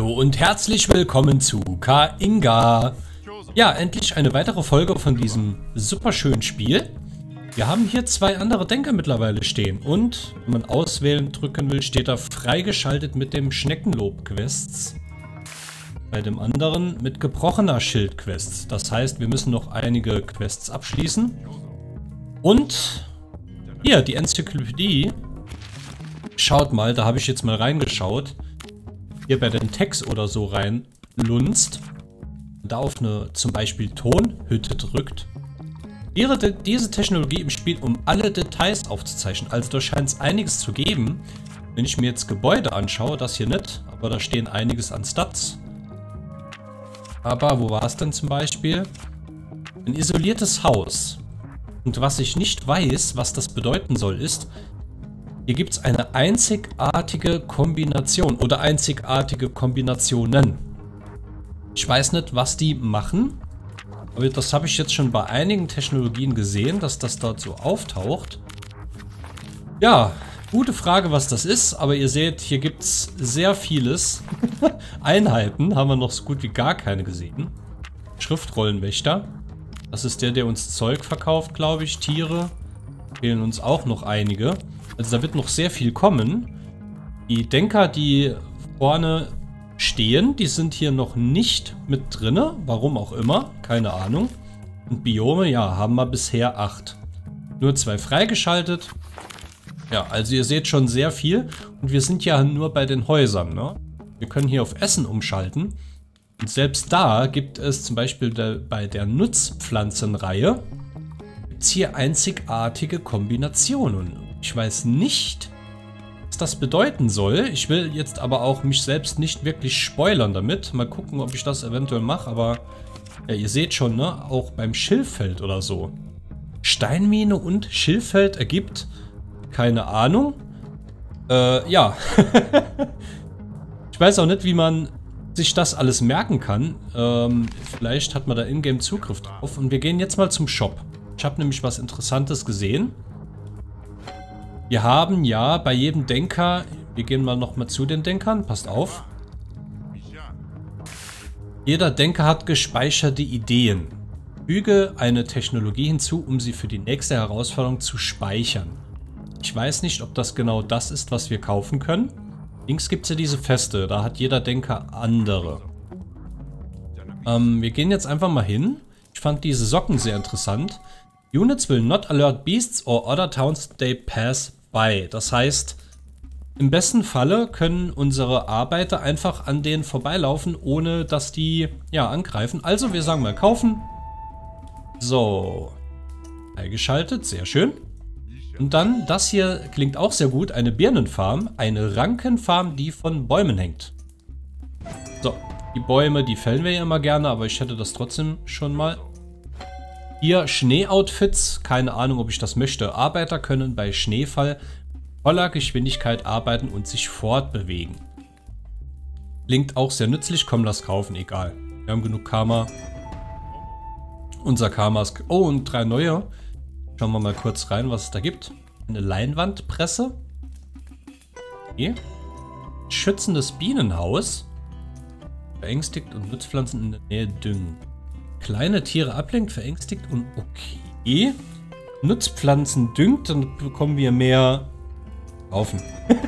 Hallo und herzlich willkommen zu K-Inga. Ja, endlich eine weitere Folge von diesem super schönen Spiel. Wir haben hier zwei andere Denker mittlerweile stehen und wenn man auswählen drücken will, steht da freigeschaltet mit dem Schneckenlob-Quests. Bei dem anderen mit gebrochener Schild-Quests. Das heißt, wir müssen noch einige Quests abschließen. Und hier, die Enzyklopädie. Schaut mal, da habe ich jetzt mal reingeschaut hier bei den Tags oder so rein lunzt, da auf eine zum Beispiel Tonhütte drückt, wäre diese Technologie im Spiel, um alle Details aufzuzeichnen. Also da scheint es einiges zu geben. Wenn ich mir jetzt Gebäude anschaue, das hier nicht, aber da stehen einiges an Stats. Aber wo war es denn zum Beispiel? Ein isoliertes Haus. Und was ich nicht weiß, was das bedeuten soll, ist, hier gibt es eine einzigartige Kombination oder einzigartige Kombinationen. Ich weiß nicht, was die machen, aber das habe ich jetzt schon bei einigen Technologien gesehen, dass das dort so auftaucht. Ja, gute Frage, was das ist, aber ihr seht, hier gibt es sehr vieles. Einheiten haben wir noch so gut wie gar keine gesehen. Schriftrollenwächter. Das ist der, der uns Zeug verkauft, glaube ich. Tiere. Fehlen uns auch noch einige. Also da wird noch sehr viel kommen. Die Denker, die vorne stehen, die sind hier noch nicht mit drinne. Warum auch immer, keine Ahnung. Und Biome, ja, haben wir bisher acht. Nur zwei freigeschaltet. Ja, also ihr seht schon sehr viel. Und wir sind ja nur bei den Häusern, ne? Wir können hier auf Essen umschalten. Und selbst da gibt es zum Beispiel bei der Nutzpflanzenreihe hier einzigartige Kombinationen. Ich weiß nicht, was das bedeuten soll. Ich will jetzt aber auch mich selbst nicht wirklich spoilern damit. Mal gucken, ob ich das eventuell mache, aber ja, ihr seht schon, ne? Auch beim Schilffeld oder so. Steinmine und Schilffeld ergibt keine Ahnung. Äh, ja. ich weiß auch nicht, wie man sich das alles merken kann. Ähm, vielleicht hat man da Ingame Zugriff drauf. Und wir gehen jetzt mal zum Shop. Ich habe nämlich was Interessantes gesehen. Wir haben ja bei jedem Denker, wir gehen mal nochmal zu den Denkern, passt auf. Jeder Denker hat gespeicherte Ideen. Füge eine Technologie hinzu, um sie für die nächste Herausforderung zu speichern. Ich weiß nicht, ob das genau das ist, was wir kaufen können. Links gibt es ja diese Feste, da hat jeder Denker andere. Ähm, wir gehen jetzt einfach mal hin. Ich fand diese Socken sehr interessant. Units will not alert beasts or other towns they pass bei. Das heißt, im besten Falle können unsere Arbeiter einfach an denen vorbeilaufen, ohne dass die ja angreifen. Also wir sagen mal kaufen. So. Eingeschaltet, sehr schön. Und dann, das hier klingt auch sehr gut, eine Birnenfarm, eine Rankenfarm, die von Bäumen hängt. So, die Bäume, die fällen wir ja immer gerne, aber ich hätte das trotzdem schon mal. Hier Schneeoutfits, keine Ahnung, ob ich das möchte. Arbeiter können bei Schneefall voller Geschwindigkeit arbeiten und sich fortbewegen. Klingt auch sehr nützlich, komm, lass kaufen, egal. Wir haben genug Karma. Unser Karma ist... Oh, und drei neue. Schauen wir mal kurz rein, was es da gibt. Eine Leinwandpresse. Okay. Schützendes Bienenhaus. Beängstigt und Nutzpflanzen in der Nähe düngen. Kleine Tiere ablenkt, verängstigt und okay. Nutzpflanzen düngt, dann bekommen wir mehr Kaufen.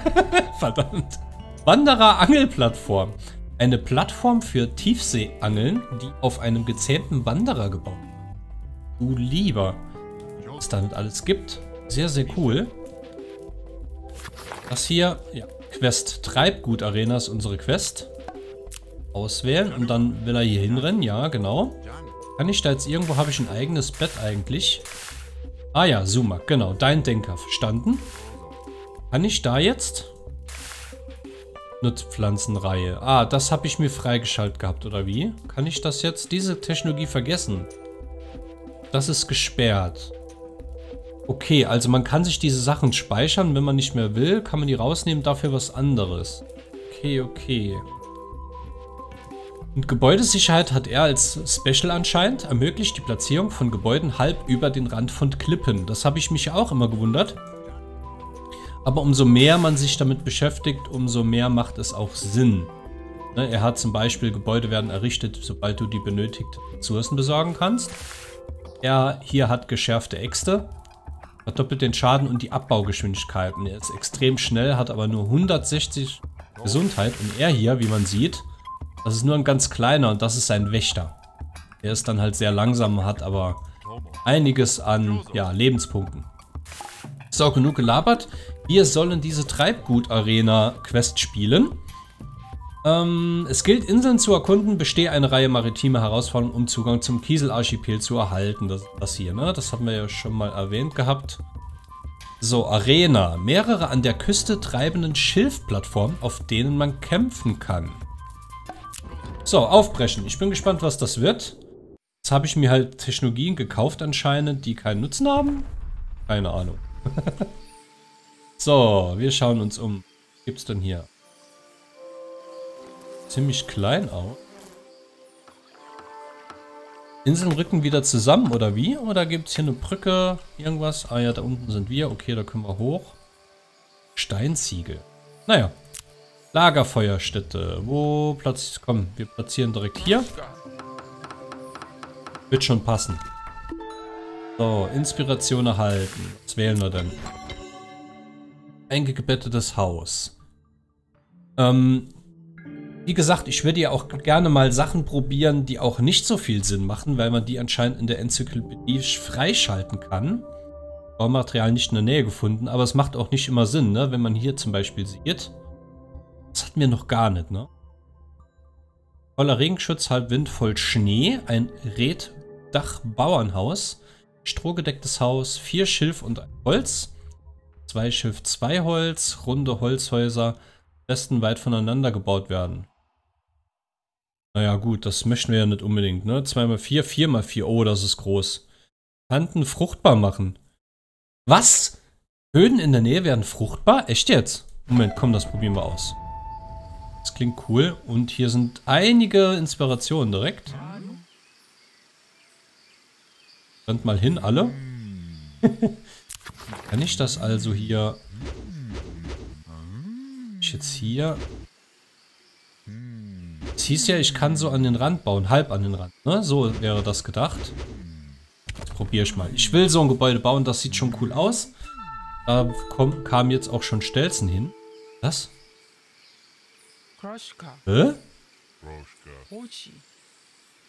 Verdammt. Wanderer Angelplattform. Eine Plattform für Tiefseeangeln, die auf einem gezähmten Wanderer gebaut wird. Du lieber. Was damit alles gibt. Sehr, sehr cool. Das hier, ja, Quest Treibgut Arena ist unsere Quest. Auswählen und dann will er hier hinrennen, ja, genau. Kann ich da jetzt irgendwo, habe ich ein eigenes Bett eigentlich? Ah ja, Sumak, genau, dein Denker, verstanden. Kann ich da jetzt? Nutzpflanzenreihe. Ah, das habe ich mir freigeschaltet gehabt, oder wie? Kann ich das jetzt, diese Technologie vergessen? Das ist gesperrt. Okay, also man kann sich diese Sachen speichern, wenn man nicht mehr will, kann man die rausnehmen, dafür was anderes. Okay, okay. Und Gebäudesicherheit hat er als Special anscheinend, ermöglicht die Platzierung von Gebäuden halb über den Rand von Klippen. Das habe ich mich auch immer gewundert. Aber umso mehr man sich damit beschäftigt, umso mehr macht es auch Sinn. Ne, er hat zum Beispiel, Gebäude werden errichtet, sobald du die benötigten Ressourcen besorgen kannst. Er hier hat geschärfte Äxte, verdoppelt den Schaden und die Abbaugeschwindigkeit. Und er ist extrem schnell, hat aber nur 160 Gesundheit. Und er hier, wie man sieht, das ist nur ein ganz kleiner und das ist sein Wächter. Er ist dann halt sehr langsam, hat aber einiges an ja, Lebenspunkten. So, genug gelabert. Wir sollen diese Treibgut-Arena-Quest spielen. Ähm, es gilt, Inseln zu erkunden, bestehe eine Reihe maritime Herausforderungen, um Zugang zum Kieselarchipel zu erhalten. Das, das hier, ne? Das haben wir ja schon mal erwähnt gehabt. So, Arena. Mehrere an der Küste treibenden Schilfplattformen, auf denen man kämpfen kann. So, aufbrechen. Ich bin gespannt, was das wird. Jetzt habe ich mir halt Technologien gekauft anscheinend, die keinen Nutzen haben. Keine Ahnung. so, wir schauen uns um. Was gibt's denn hier? Ziemlich klein auch. Inseln rücken wieder zusammen, oder wie? Oder gibt es hier eine Brücke? Irgendwas? Ah ja, da unten sind wir. Okay, da können wir hoch. Steinziegel. Naja. Lagerfeuerstätte. Wo platziert... Komm, wir platzieren direkt hier. Wird schon passen. So, Inspiration erhalten. Was wählen wir denn? Eingebettetes Haus. Ähm, wie gesagt, ich würde ja auch gerne mal Sachen probieren, die auch nicht so viel Sinn machen, weil man die anscheinend in der Enzyklopädie freischalten kann. Baumaterial nicht in der Nähe gefunden, aber es macht auch nicht immer Sinn, ne? Wenn man hier zum Beispiel sieht. Das hatten wir noch gar nicht, ne? Voller Regenschutz, halb Wind, voll Schnee, ein Reddach-Bauernhaus, strohgedecktes Haus, vier Schilf und ein Holz, zwei Schilf, zwei Holz, runde Holzhäuser, besten weit voneinander gebaut werden. Naja, gut, das möchten wir ja nicht unbedingt, ne? 2x4, 4x4. Oh, das ist groß. Kanten fruchtbar machen. Was? Böden in der Nähe werden fruchtbar? Echt jetzt? Moment, komm, das probieren wir aus. Klingt cool. Und hier sind einige Inspirationen direkt. Rennt mal hin, alle. Kann ich das also hier... Ich jetzt hier es hieß ja, ich kann so an den Rand bauen, halb an den Rand. Ne? So wäre das gedacht. Probiere ich mal. Ich will so ein Gebäude bauen, das sieht schon cool aus. Da kam jetzt auch schon Stelzen hin. Was? Hä?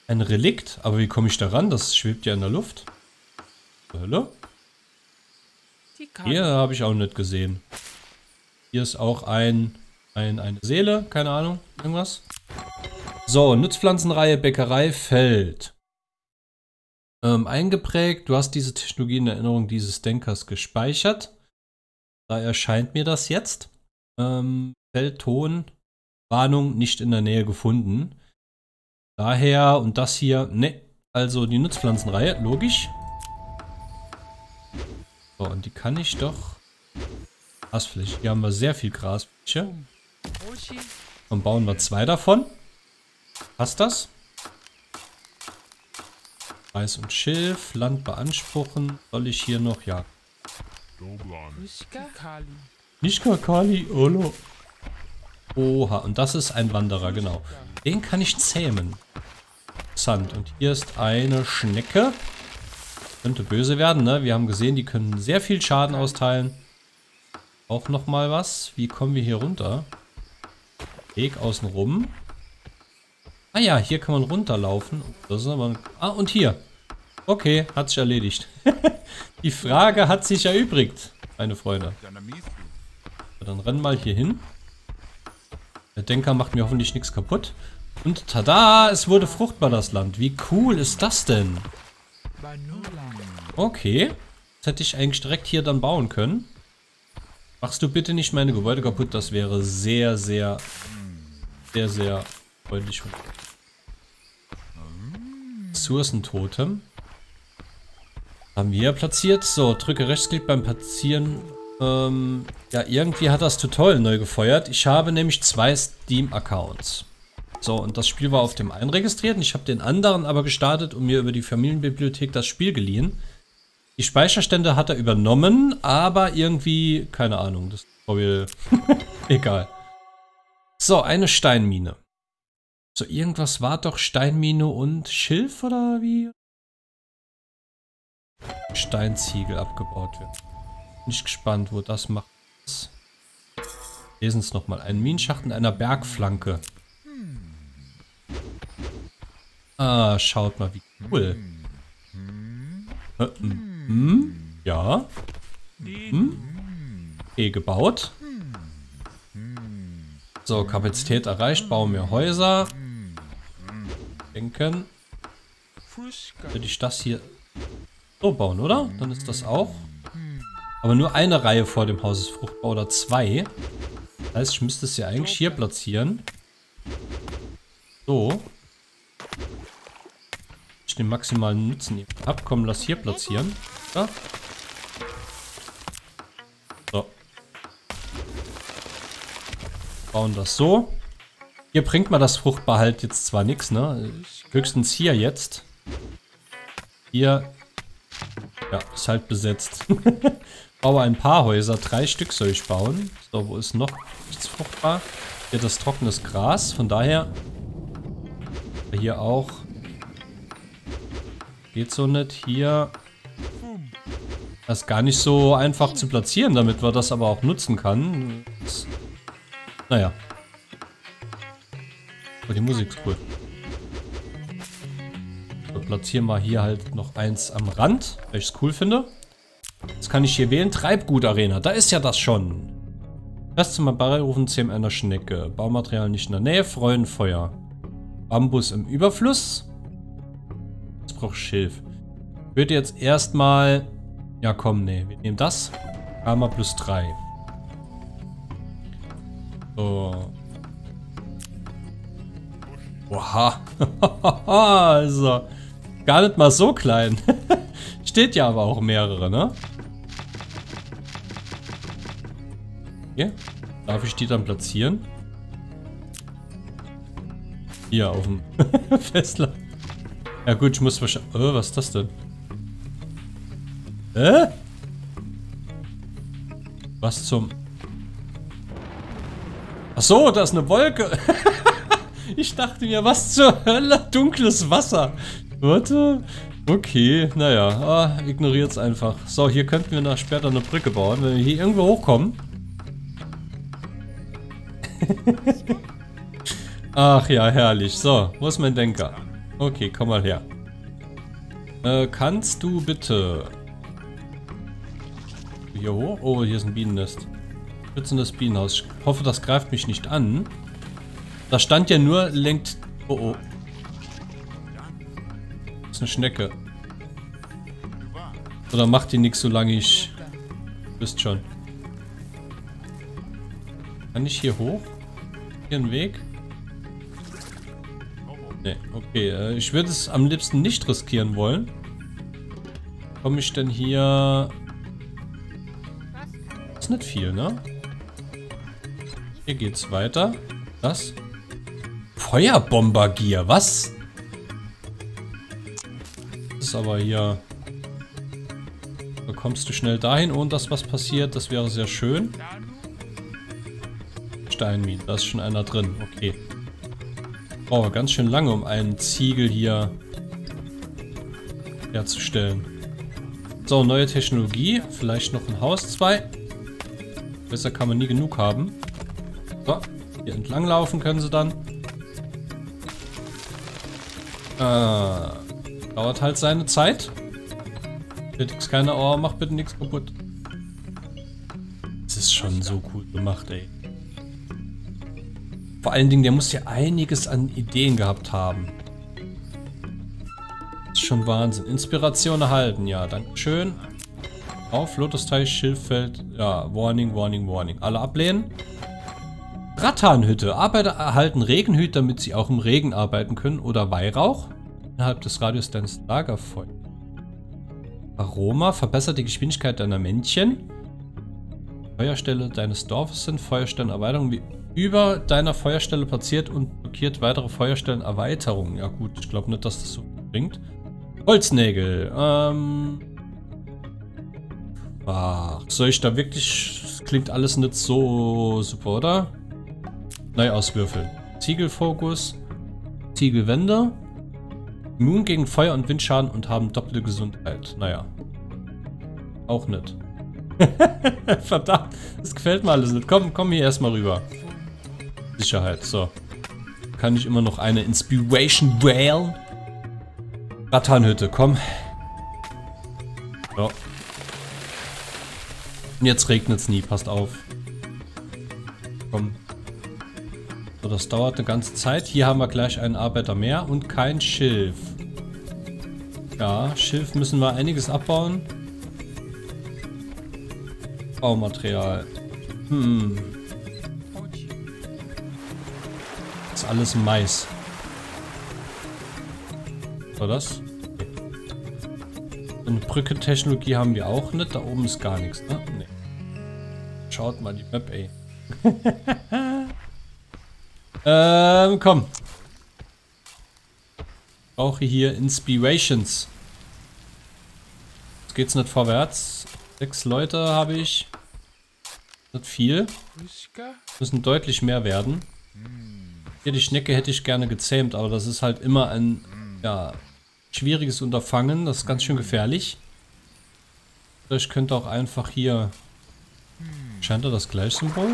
Ein Relikt? Aber wie komme ich da ran? Das schwebt ja in der Luft. Hölle? Hier habe ich auch nicht gesehen. Hier ist auch ein, ein eine Seele, keine Ahnung, irgendwas. So, Nutzpflanzenreihe Bäckerei Feld. Ähm, eingeprägt, du hast diese Technologie in Erinnerung dieses Denkers gespeichert. Da erscheint mir das jetzt. Ähm, Feldton, Warnung nicht in der Nähe gefunden. Daher und das hier, ne, also die Nutzpflanzenreihe, logisch. So, und die kann ich doch... Grasfläche, hier haben wir sehr viel Grasfläche. Dann bauen wir zwei davon. Passt das? Reis und Schilf, Land beanspruchen. Soll ich hier noch? Ja. Nishka Kali, Olo. Oha, und das ist ein Wanderer, genau. Den kann ich zähmen. Interessant. Und hier ist eine Schnecke. Könnte böse werden, ne? Wir haben gesehen, die können sehr viel Schaden austeilen. Auch nochmal was. Wie kommen wir hier runter? Weg außen rum. Ah ja, hier kann man runterlaufen. Das ist aber... Ah, und hier. Okay, hat sich erledigt. Die Frage hat sich erübrigt, meine Freunde. Dann rennen mal hier hin. Der Denker macht mir hoffentlich nichts kaputt. Und tada, es wurde fruchtbar das Land. Wie cool ist das denn? Okay. Das hätte ich eigentlich direkt hier dann bauen können. Machst du bitte nicht meine Gebäude kaputt? Das wäre sehr, sehr, sehr, sehr freundlich Ressourcentotem. Haben wir platziert. So, drücke Rechtsklick beim Platzieren. Ähm, ja, irgendwie hat das Tutorial neu gefeuert. Ich habe nämlich zwei Steam-Accounts. So, und das Spiel war auf dem einen registriert. Ich habe den anderen aber gestartet und mir über die Familienbibliothek das Spiel geliehen. Die Speicherstände hat er übernommen, aber irgendwie, keine Ahnung, das Tutorial, egal. So, eine Steinmine. So, irgendwas war doch Steinmine und Schilf oder wie? Steinziegel abgebaut wird. Bin ich gespannt, wo das macht. Lesen es nochmal. Ein Minenschacht in einer Bergflanke. Ah, schaut mal, wie cool. Hm, ja. Hm. Okay, gebaut. So, Kapazität erreicht. Bauen wir Häuser. Denken. Würde ich das hier so bauen, oder? Dann ist das auch. Aber nur eine Reihe vor dem Haus ist fruchtbar oder zwei. Das heißt, ich müsste es ja eigentlich hier platzieren. So. Ich den maximalen Nutzen habe. Komm, lass hier platzieren. Ja. So. Bauen das so. Hier bringt man das fruchtbar halt jetzt zwar nichts, ne? Höchstens hier jetzt. Hier. Ja, ist halt besetzt. baue ein paar Häuser. Drei Stück soll ich bauen. So, wo ist noch nichts fruchtbar? Hier das trockenes Gras. Von daher hier auch. Geht so nicht. Hier. Das ist gar nicht so einfach zu platzieren, damit man das aber auch nutzen kann. Das, naja. Aber die Musik ist cool. So, platzieren wir hier halt noch eins am Rand, weil ich es cool finde. Jetzt kann ich hier wählen. Treibgut-Arena. Da ist ja das schon. Erstzimmer Barrelrufen zähmen einer Schnecke. Baumaterial nicht in der Nähe. Freudenfeuer. Bambus im Überfluss. Jetzt braucht Schilf. Ich würde jetzt erstmal... Ja komm, nee. Wir nehmen das. Karma plus 3. So. Oha. also. Gar nicht mal so klein. Steht ja aber auch mehrere, ne? Hier. Darf ich die dann platzieren? Hier auf dem Festland. Ja gut, ich muss wahrscheinlich... Oh, was ist das denn? Hä? Was zum... Ach so, da ist eine Wolke. ich dachte mir, was zur Hölle? Dunkles Wasser. Warte. Okay, naja. Ah, es einfach. So, hier könnten wir nach später eine Brücke bauen. Wenn wir hier irgendwo hochkommen. Ach ja, herrlich. So, wo ist mein Denker? Okay, komm mal her. Äh, kannst du bitte... Hier hoch? Oh, hier ist ein Bienennest. Schützendes Bienenhaus. Ich hoffe, das greift mich nicht an. Da stand ja nur, lenkt... Oh, oh. Das ist eine Schnecke. Oder macht die nichts, solange ich... Wisst schon. Kann ich hier hoch? Hier einen Weg? Ne, okay. Äh, ich würde es am liebsten nicht riskieren wollen. Komme ich denn hier... Das ist nicht viel, ne? Hier geht's weiter. Das? Feuerbombergier, was? Das ist aber hier... Da kommst du schnell dahin, ohne dass was passiert. Das wäre sehr schön. Steinminen, da ist schon einer drin. Okay. Wir ganz schön lange, um einen Ziegel hier herzustellen. So, neue Technologie. Vielleicht noch ein Haus, zwei. Besser kann man nie genug haben. So, hier entlang laufen können sie dann. Äh, dauert halt seine Zeit. Bitte keine Ohr, mach bitte nichts kaputt. Das ist schon so cool gemacht, ey. Allen Dingen, der muss ja einiges an Ideen gehabt haben. Das ist schon Wahnsinn. Inspiration erhalten, ja, dankeschön. Auf, Lotusteich, Schilffeld, ja, Warning, Warning, Warning. Alle ablehnen. Rattanhütte. Arbeiter erhalten Regenhüte, damit sie auch im Regen arbeiten können. Oder Weihrauch. Innerhalb des Radius deines Lagerfeuers. Aroma. Verbessert die Geschwindigkeit deiner Männchen. Feuerstelle deines Dorfes sind Feuerstellenerweiterungen wie über deiner Feuerstelle platziert und blockiert weitere Feuerstellenerweiterungen. Ja gut, ich glaube nicht, dass das so bringt. Holznägel. Ähm. Ach, soll ich da wirklich... Das klingt alles nicht so super, oder? Neu auswürfeln. Ziegelfokus. Ziegelwände. Immun gegen Feuer- und Windschaden und haben doppelte Gesundheit. Naja. Auch nicht. Verdammt, das gefällt mir alles nicht. Komm, komm hier erstmal rüber. Sicherheit, so. Kann ich immer noch eine Inspiration wählen? Rattanhütte, komm. So. Und jetzt regnet es nie, passt auf. Komm. So, das dauert eine ganze Zeit. Hier haben wir gleich einen Arbeiter mehr und kein Schilf. Ja, Schilf müssen wir einiges abbauen. Baumaterial. Hm. Ist alles Mais. War das? Okay. Eine Brückentechnologie haben wir auch nicht. Da oben ist gar nichts, ne? Nee. Schaut mal die Map, ey. ähm, komm. Brauche hier Inspirations. Jetzt geht's nicht vorwärts. Sechs Leute habe ich. Nicht viel. Müssen deutlich mehr werden. Hier die Schnecke hätte ich gerne gezähmt, aber das ist halt immer ein ja, schwieriges Unterfangen. Das ist ganz schön gefährlich. Ich könnte auch einfach hier... Scheint er das gleiche Symbol?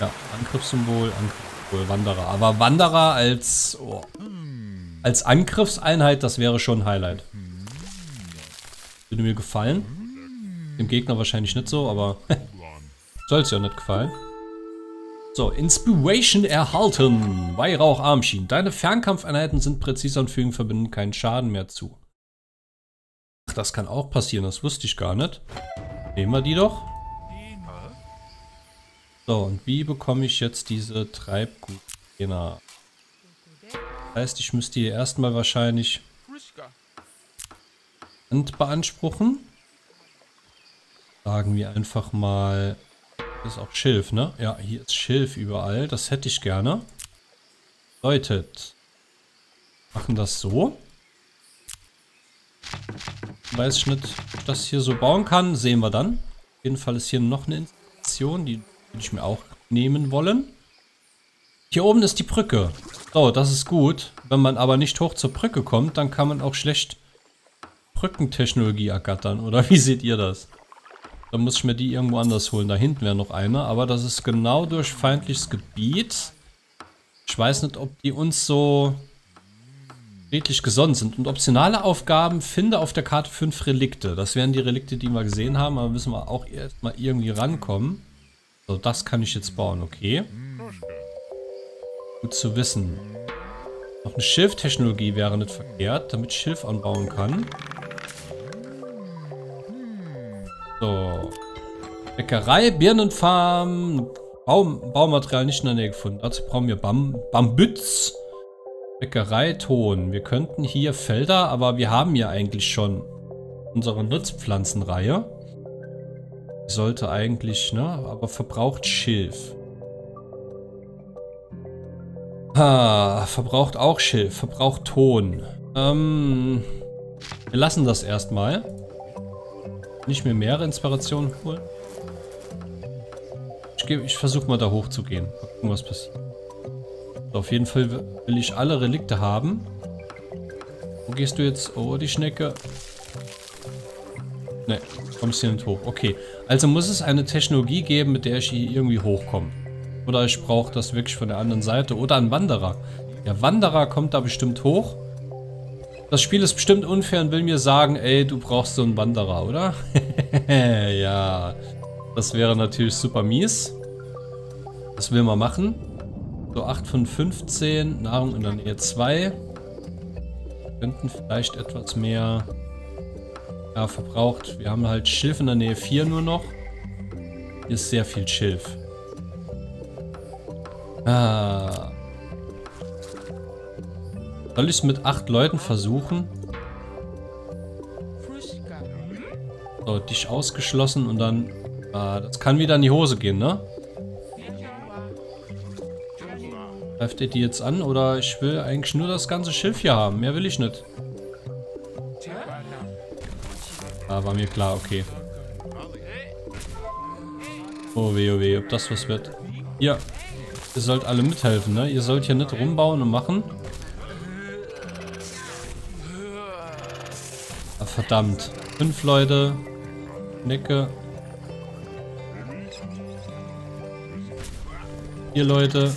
Ja, Angriffssymbol, Angriffssymbol, Wanderer. Aber Wanderer als... Oh, als Angriffseinheit, das wäre schon ein Highlight. Würde mir gefallen. Dem Gegner wahrscheinlich nicht so, aber soll es ja nicht gefallen. So, Inspiration erhalten. Weihrauch-Armschienen. Deine Fernkampfeinheiten sind präziser und fügen verbinden keinen Schaden mehr zu. Ach, das kann auch passieren, das wusste ich gar nicht. Nehmen wir die doch. So, und wie bekomme ich jetzt diese Treibgut-Trainer? Das heißt, ich müsste hier erstmal wahrscheinlich Hand beanspruchen. Sagen wir einfach mal... Das ist auch Schilf, ne? Ja, hier ist Schilf überall. Das hätte ich gerne. Bedeutet... Machen das so. Weiß ich nicht, ob ich das hier so bauen kann. Sehen wir dann. Auf jeden Fall ist hier noch eine Installation. Die würde ich mir auch nehmen wollen. Hier oben ist die Brücke. So, das ist gut. Wenn man aber nicht hoch zur Brücke kommt, dann kann man auch schlecht Brückentechnologie ergattern. Oder wie seht ihr das? Dann muss ich mir die irgendwo anders holen. Da hinten wäre noch eine. Aber das ist genau durch feindliches Gebiet. Ich weiß nicht, ob die uns so friedlich gesonnen sind. Und optionale Aufgaben, finde auf der Karte fünf Relikte. Das wären die Relikte, die wir gesehen haben. Aber müssen wir auch erstmal irgendwie rankommen. So, das kann ich jetzt bauen. Okay. Gut zu wissen. Noch eine Schilftechnologie wäre nicht verkehrt, damit ich Schilf anbauen kann. So. Bäckerei, Birnenfarm, Baum, Baumaterial nicht in der Nähe gefunden. Dazu brauchen wir Bam Bambütz. Bäckerei, Ton. Wir könnten hier Felder, aber wir haben ja eigentlich schon unsere Nutzpflanzenreihe. Sollte eigentlich, ne, aber verbraucht Schilf. Ah, verbraucht auch Schilf, verbraucht Ton. Ähm, wir lassen das erstmal. Nicht mehr mehrere Inspirationen holen. Ich, ich versuche mal da hoch zu gehen. Mal gucken, was passiert. So, auf jeden Fall will ich alle Relikte haben. Wo gehst du jetzt? Oh, die Schnecke. Ne, kommst hier nicht hoch. Okay, also muss es eine Technologie geben, mit der ich hier irgendwie hochkomme. Oder ich brauche das wirklich von der anderen Seite. Oder ein Wanderer. Der Wanderer kommt da bestimmt hoch. Das Spiel ist bestimmt unfair und will mir sagen, ey, du brauchst so einen Wanderer, oder? ja, das wäre natürlich super mies. Das will man machen. So, 8 von 15, Nahrung in der Nähe 2. Könnten vielleicht etwas mehr ja, verbraucht. Wir haben halt Schilf in der Nähe 4 nur noch. Hier ist sehr viel Schilf. Ah. Soll ich es mit acht Leuten versuchen? So, dich ausgeschlossen und dann... Ah, das kann wieder in die Hose gehen, ne? Greift ihr die jetzt an oder ich will eigentlich nur das ganze Schiff hier haben. Mehr will ich nicht. Ah, war mir klar, okay. Oh weh, oh weh, ob das was wird. Ja, Ihr sollt alle mithelfen, ne? Ihr sollt hier nicht rumbauen und machen. Verdammt. Fünf Leute. Necke. Vier Leute.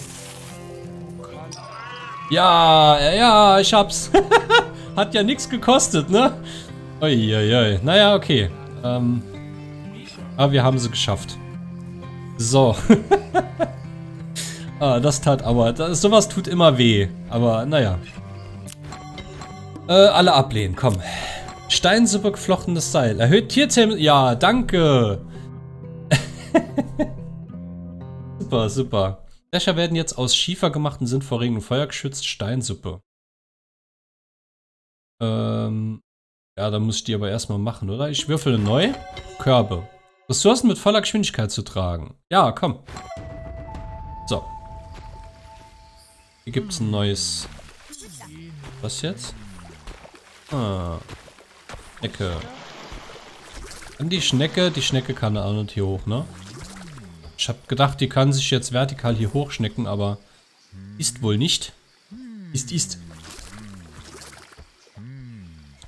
Ja, ja, ich hab's. Hat ja nichts gekostet, ne? Uiuiui. Naja, okay. Ähm, aber wir haben sie geschafft. So. ah, das tat aber... Das, sowas tut immer weh. Aber naja. Äh, alle ablehnen, komm. Steinsuppe geflochtenes Seil. Erhöht Tierzähmen... Ja, danke. super, super. Dächer werden jetzt aus Schiefer gemacht und sind vor Regen und Feuer geschützt. Steinsuppe. Ähm... Ja, dann muss ich die aber erstmal machen, oder? Ich würfel neu. Körbe. Ressourcen mit voller Geschwindigkeit zu tragen. Ja, komm. So. Hier gibt es ein neues... Was jetzt? Ah. Schnecke. An die Schnecke. Die Schnecke kann auch nicht hier hoch, ne? Ich habe gedacht, die kann sich jetzt vertikal hier hochschnecken, aber ist wohl nicht. Ist, ist.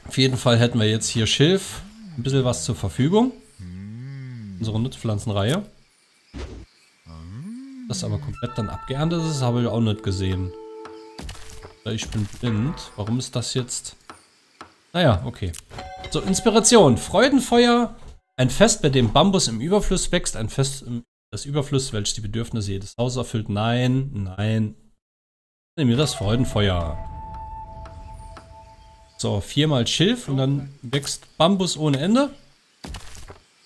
Auf jeden Fall hätten wir jetzt hier Schilf. Ein bisschen was zur Verfügung unsere Nutzpflanzenreihe. Das aber komplett dann abgeerntet ist, habe ich auch nicht gesehen. Ich bin blind. Warum ist das jetzt? Naja, okay. So, Inspiration. Freudenfeuer. Ein Fest, bei dem Bambus im Überfluss wächst. Ein Fest, das Überfluss, welches die Bedürfnisse jedes Hauses erfüllt. Nein, nein. Nehmen wir das Freudenfeuer. So, viermal Schilf und dann wächst Bambus ohne Ende.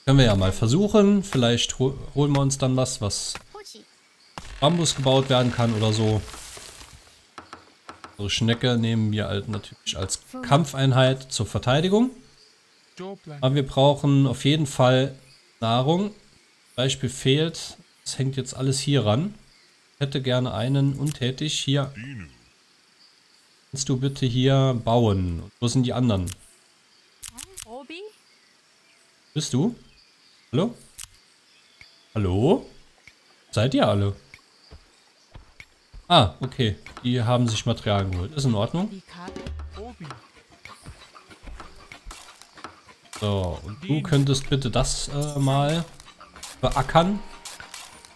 Können wir ja mal versuchen. Vielleicht hol holen wir uns dann was, was Bambus gebaut werden kann oder so. So Schnecke nehmen wir halt natürlich als Kampfeinheit zur Verteidigung. Aber wir brauchen auf jeden Fall Nahrung. Beispiel fehlt. Es hängt jetzt alles hier ran. Ich hätte gerne einen untätig hier. Kannst du bitte hier bauen? Wo sind die anderen? Bist du? Hallo? Hallo? Seid ihr alle? Ah, okay. Die haben sich Material geholt. Ist in Ordnung. So, und du könntest bitte das äh, mal beackern.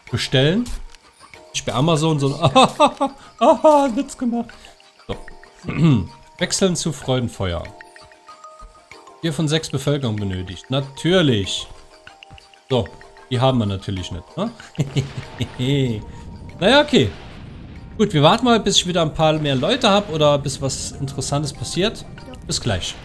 Bestellen. Ich bei Amazon so ein... Aha, Witz gemacht. So. Wechseln zu Freudenfeuer. Vier von sechs Bevölkerung benötigt. Natürlich. So, die haben wir natürlich nicht. Ne? naja, okay. Gut, wir warten mal, bis ich wieder ein paar mehr Leute habe oder bis was Interessantes passiert. Bis gleich.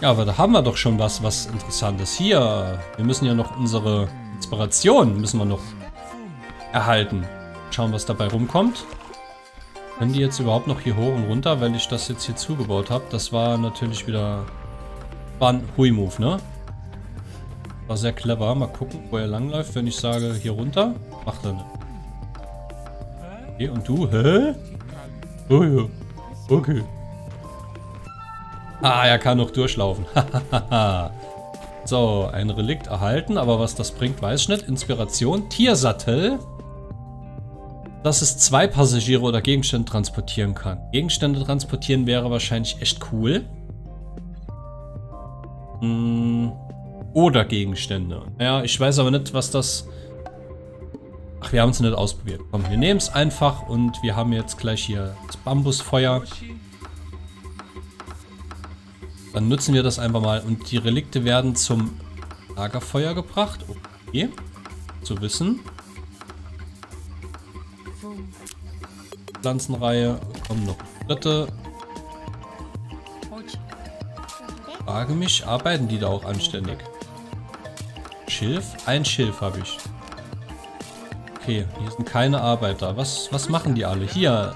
Ja, aber da haben wir doch schon was, was Interessantes. Hier, wir müssen ja noch unsere Inspiration müssen wir noch erhalten. Schauen, was dabei rumkommt. Können die jetzt überhaupt noch hier hoch und runter, weil ich das jetzt hier zugebaut habe? Das war natürlich wieder... War ein Hui-Move, ne? War sehr clever. Mal gucken, wo er langläuft. Wenn ich sage, hier runter, macht er nicht. Okay, und du? Hä? Oh ja. Okay. Ah, er kann noch durchlaufen. So, ein Relikt erhalten, aber was das bringt, weiß ich nicht. Inspiration, Tiersattel. Dass es zwei Passagiere oder Gegenstände transportieren kann. Gegenstände transportieren wäre wahrscheinlich echt cool. Hm, oder Gegenstände. Ja, ich weiß aber nicht, was das... Ach, wir haben es nicht ausprobiert. Komm, wir nehmen es einfach und wir haben jetzt gleich hier das Bambusfeuer. Dann nutzen wir das einfach mal. Und die Relikte werden zum Lagerfeuer gebracht. Okay. Zu wissen. Pflanzenreihe. Kommen noch dritte. Frage mich, arbeiten die da auch anständig? Schilf? Ein Schilf habe ich. Okay, hier sind keine Arbeiter. Was, was machen die alle? Hier,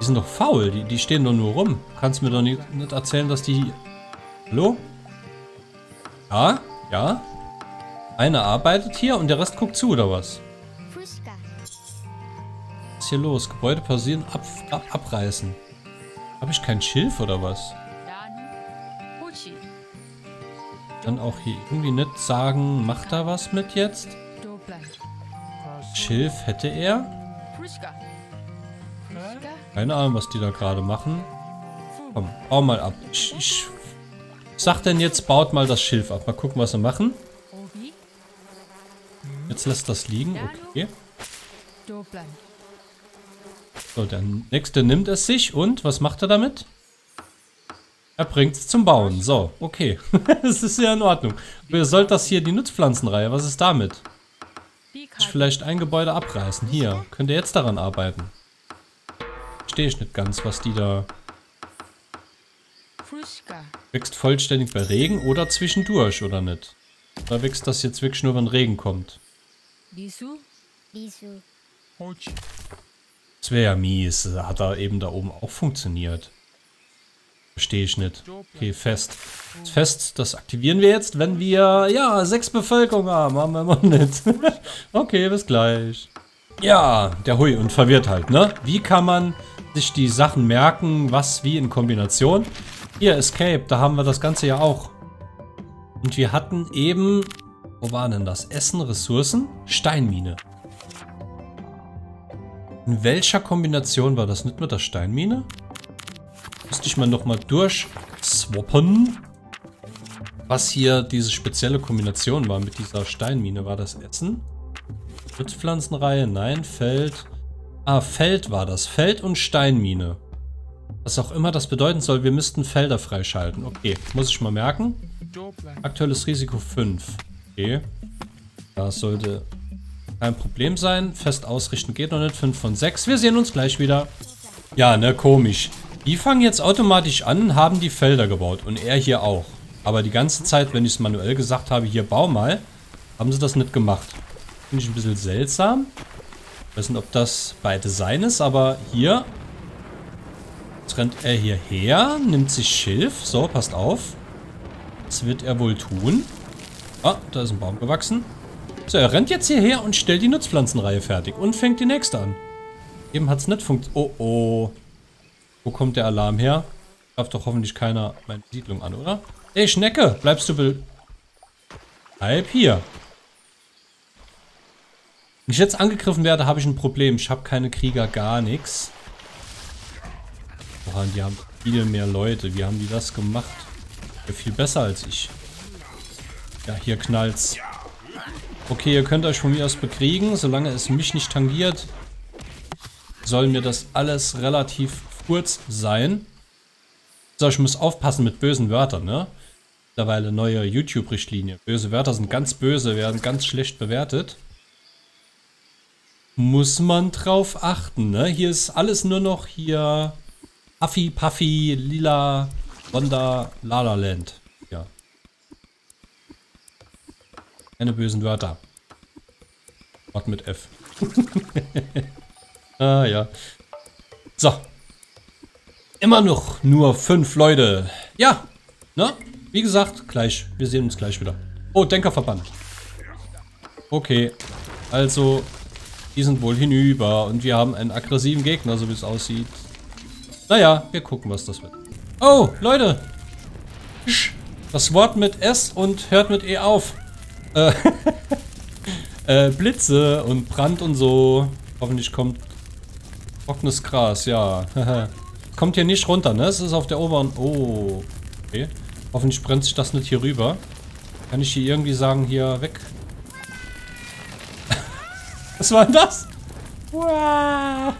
die sind doch faul. Die, die stehen doch nur rum. Kannst mir doch nicht, nicht erzählen, dass die... Hallo? Ja? Ja? Eine arbeitet hier und der Rest guckt zu, oder? Was ist hier los? Gebäude pausieren, ab, ab, abreißen. Habe ich kein Schilf, oder was? dann auch hier irgendwie nicht sagen, macht da was mit jetzt? Schilf hätte er. Keine Ahnung, was die da gerade machen. Komm, bau mal ab. Ich, ich sag denn jetzt, baut mal das Schilf ab. Mal gucken, was sie machen. Jetzt lässt das liegen. Okay. So, der nächste nimmt es sich und was macht er damit? Er bringt es zum Bauen. So, okay. das ist ja in Ordnung. Wer sollte das hier, die Nutzpflanzenreihe? Was ist damit? Ich vielleicht ein Gebäude abreißen. Hier, könnt ihr jetzt daran arbeiten. Verstehe ich nicht ganz, was die da... Wächst vollständig bei Regen oder zwischendurch, oder nicht? Oder wächst das jetzt wirklich nur, wenn Regen kommt? Das wäre ja mies. Hat da eben da oben auch funktioniert. Verstehe ich nicht. Okay, fest. Das Fest, das aktivieren wir jetzt, wenn wir, ja, sechs Bevölkerung haben. Haben wir immer nicht. okay, bis gleich. Ja, der Hui und verwirrt halt, ne? Wie kann man sich die Sachen merken, was wie in Kombination? Hier, Escape, da haben wir das Ganze ja auch. Und wir hatten eben, wo waren denn das? Essen, Ressourcen, Steinmine. In welcher Kombination war das? Nicht mit der Steinmine? Müsste ich mal nochmal durchswappen. Was hier diese spezielle Kombination war mit dieser Steinmine. War das Essen? Nutzpflanzenreihe? Nein, Feld. Ah, Feld war das. Feld und Steinmine. Was auch immer das bedeuten soll, wir müssten Felder freischalten. Okay, muss ich mal merken. Aktuelles Risiko 5. Okay. Das sollte kein Problem sein. Fest ausrichten geht noch nicht. 5 von 6. Wir sehen uns gleich wieder. Ja, ne, komisch. Die fangen jetzt automatisch an, haben die Felder gebaut. Und er hier auch. Aber die ganze Zeit, wenn ich es manuell gesagt habe, hier bau mal, haben sie das nicht gemacht. Finde ich ein bisschen seltsam. Ich weiß nicht, ob das bei Design ist, aber hier Jetzt rennt er hierher, nimmt sich Schilf. So, passt auf. Das wird er wohl tun. Ah, da ist ein Baum gewachsen. So, er rennt jetzt hierher und stellt die Nutzpflanzenreihe fertig und fängt die nächste an. Eben hat es nicht funktioniert. Oh, oh. Wo kommt der Alarm her? Darf doch hoffentlich keiner meine Siedlung an, oder? Ey, Schnecke, bleibst du be... Bleib hier. Wenn ich jetzt angegriffen werde, habe ich ein Problem. Ich habe keine Krieger, gar nichts. Boah, die haben viel mehr Leute. Wie haben die das gemacht? Ja, viel besser als ich. Ja, hier knallt's. Okay, ihr könnt euch von mir aus bekriegen. Solange es mich nicht tangiert, soll mir das alles relativ kurz sein. So, ich muss aufpassen mit bösen Wörtern, ne? Mittlerweile neue YouTube-Richtlinie. Böse Wörter sind ganz böse, werden ganz schlecht bewertet. Muss man drauf achten, ne? Hier ist alles nur noch hier Affi, Puffy, Lila, Wanda, Lala Land. Ja. Keine bösen Wörter. Wort mit F. ah, ja. So, Immer noch nur fünf Leute. Ja, ne? Wie gesagt, gleich. Wir sehen uns gleich wieder. Oh, Denkerverband. Okay, also, die sind wohl hinüber und wir haben einen aggressiven Gegner, so wie es aussieht. Naja, wir gucken, was das wird. Oh, Leute. Das Wort mit S und hört mit E auf. Äh, äh, Blitze und Brand und so. Hoffentlich kommt trockenes Gras, ja. kommt hier nicht runter, ne? Es ist auf der oberen... Oh, okay. Hoffentlich brennt sich das nicht hier rüber. Kann ich hier irgendwie sagen, hier weg? Was war denn das? Wow.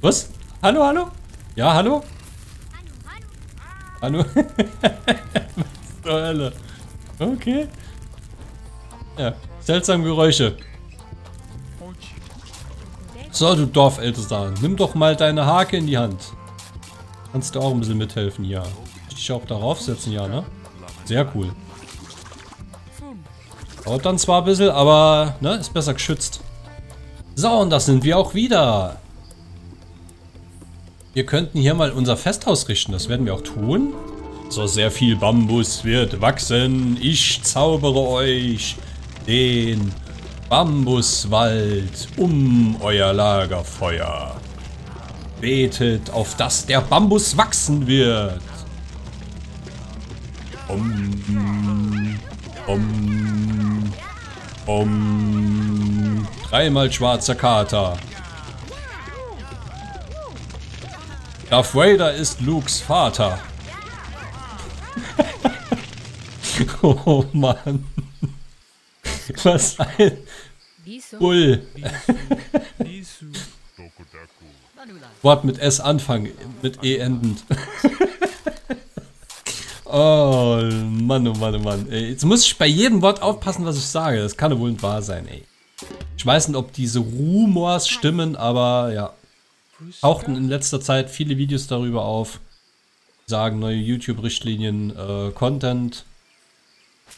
Was? Hallo, hallo? Ja, hallo? Hallo? Was zur Hölle? Okay. Ja, seltsame Geräusche. So, du Dorfältester, nimm doch mal deine Hake in die Hand. Kannst du auch ein bisschen mithelfen, ja. Ich auch darauf setzen, ja, ne? Sehr cool. Dauert dann zwar ein bisschen, aber, ne, ist besser geschützt. So, und das sind wir auch wieder. Wir könnten hier mal unser Fest ausrichten, das werden wir auch tun. So sehr viel Bambus wird wachsen, ich zaubere euch den Bambuswald um euer Lagerfeuer. Betet, auf dass der Bambus wachsen wird. Um, um, um. Dreimal schwarzer Kater. Darth Vader ist Lukes Vater. Oh Mann. Was ein Bull. Wort mit S anfangen, mit E endend. oh Mann, oh Mann, oh Mann. Ey, jetzt muss ich bei jedem Wort aufpassen, was ich sage. Das kann ja wohl nicht wahr sein, ey. Ich weiß nicht, ob diese Rumors stimmen, aber ja. Tauchten in letzter Zeit viele Videos darüber auf. Sagen neue YouTube-Richtlinien, äh, Content.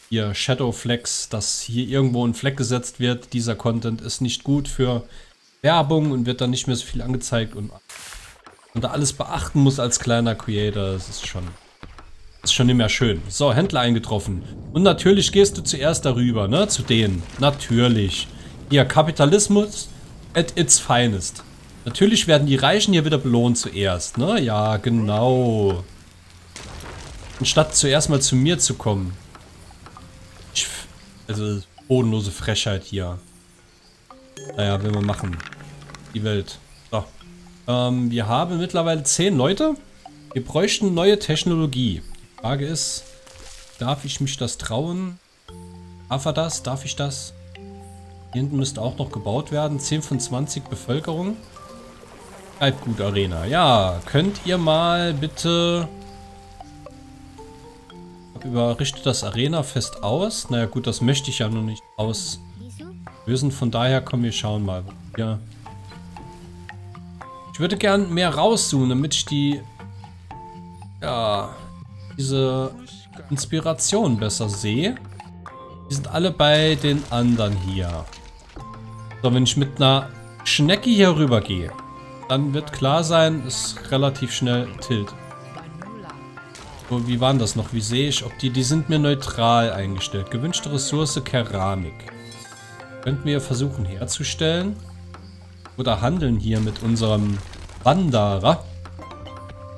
Hier Shadow Flex, dass hier irgendwo ein Fleck gesetzt wird. Dieser Content ist nicht gut für Werbung und wird dann nicht mehr so viel angezeigt und, und da alles beachten muss als kleiner Creator, das ist schon, ist schon nicht mehr schön. So, Händler eingetroffen. Und natürlich gehst du zuerst darüber, ne, zu denen. Natürlich. Hier, Kapitalismus at its finest. Natürlich werden die Reichen hier wieder belohnt zuerst, ne? Ja, genau. Anstatt zuerst mal zu mir zu kommen. Also, bodenlose Frechheit hier. Naja, will man machen. Die Welt. So. Ähm, wir haben mittlerweile 10 Leute. Wir bräuchten neue Technologie. Die Frage ist, darf ich mich das trauen? Darf er das? Darf ich das? Hier hinten müsste auch noch gebaut werden. 10 von 20 Bevölkerung. Halbgut Arena. Ja, könnt ihr mal bitte... Überrichtet das Arena-Fest aus? Naja gut, das möchte ich ja noch nicht aus lösen. Von daher, kommen wir schauen mal. Ja. Ich würde gern mehr rauszoomen, damit ich die... Ja... Diese Inspiration besser sehe. Die sind alle bei den anderen hier. So, wenn ich mit einer Schnecke hier rüber gehe, dann wird klar sein, ist relativ schnell Tilt. Wie waren das noch? Wie sehe ich, ob die, die sind mir neutral eingestellt. Gewünschte Ressource Keramik. Könnten wir versuchen herzustellen. Oder handeln hier mit unserem Wanderer.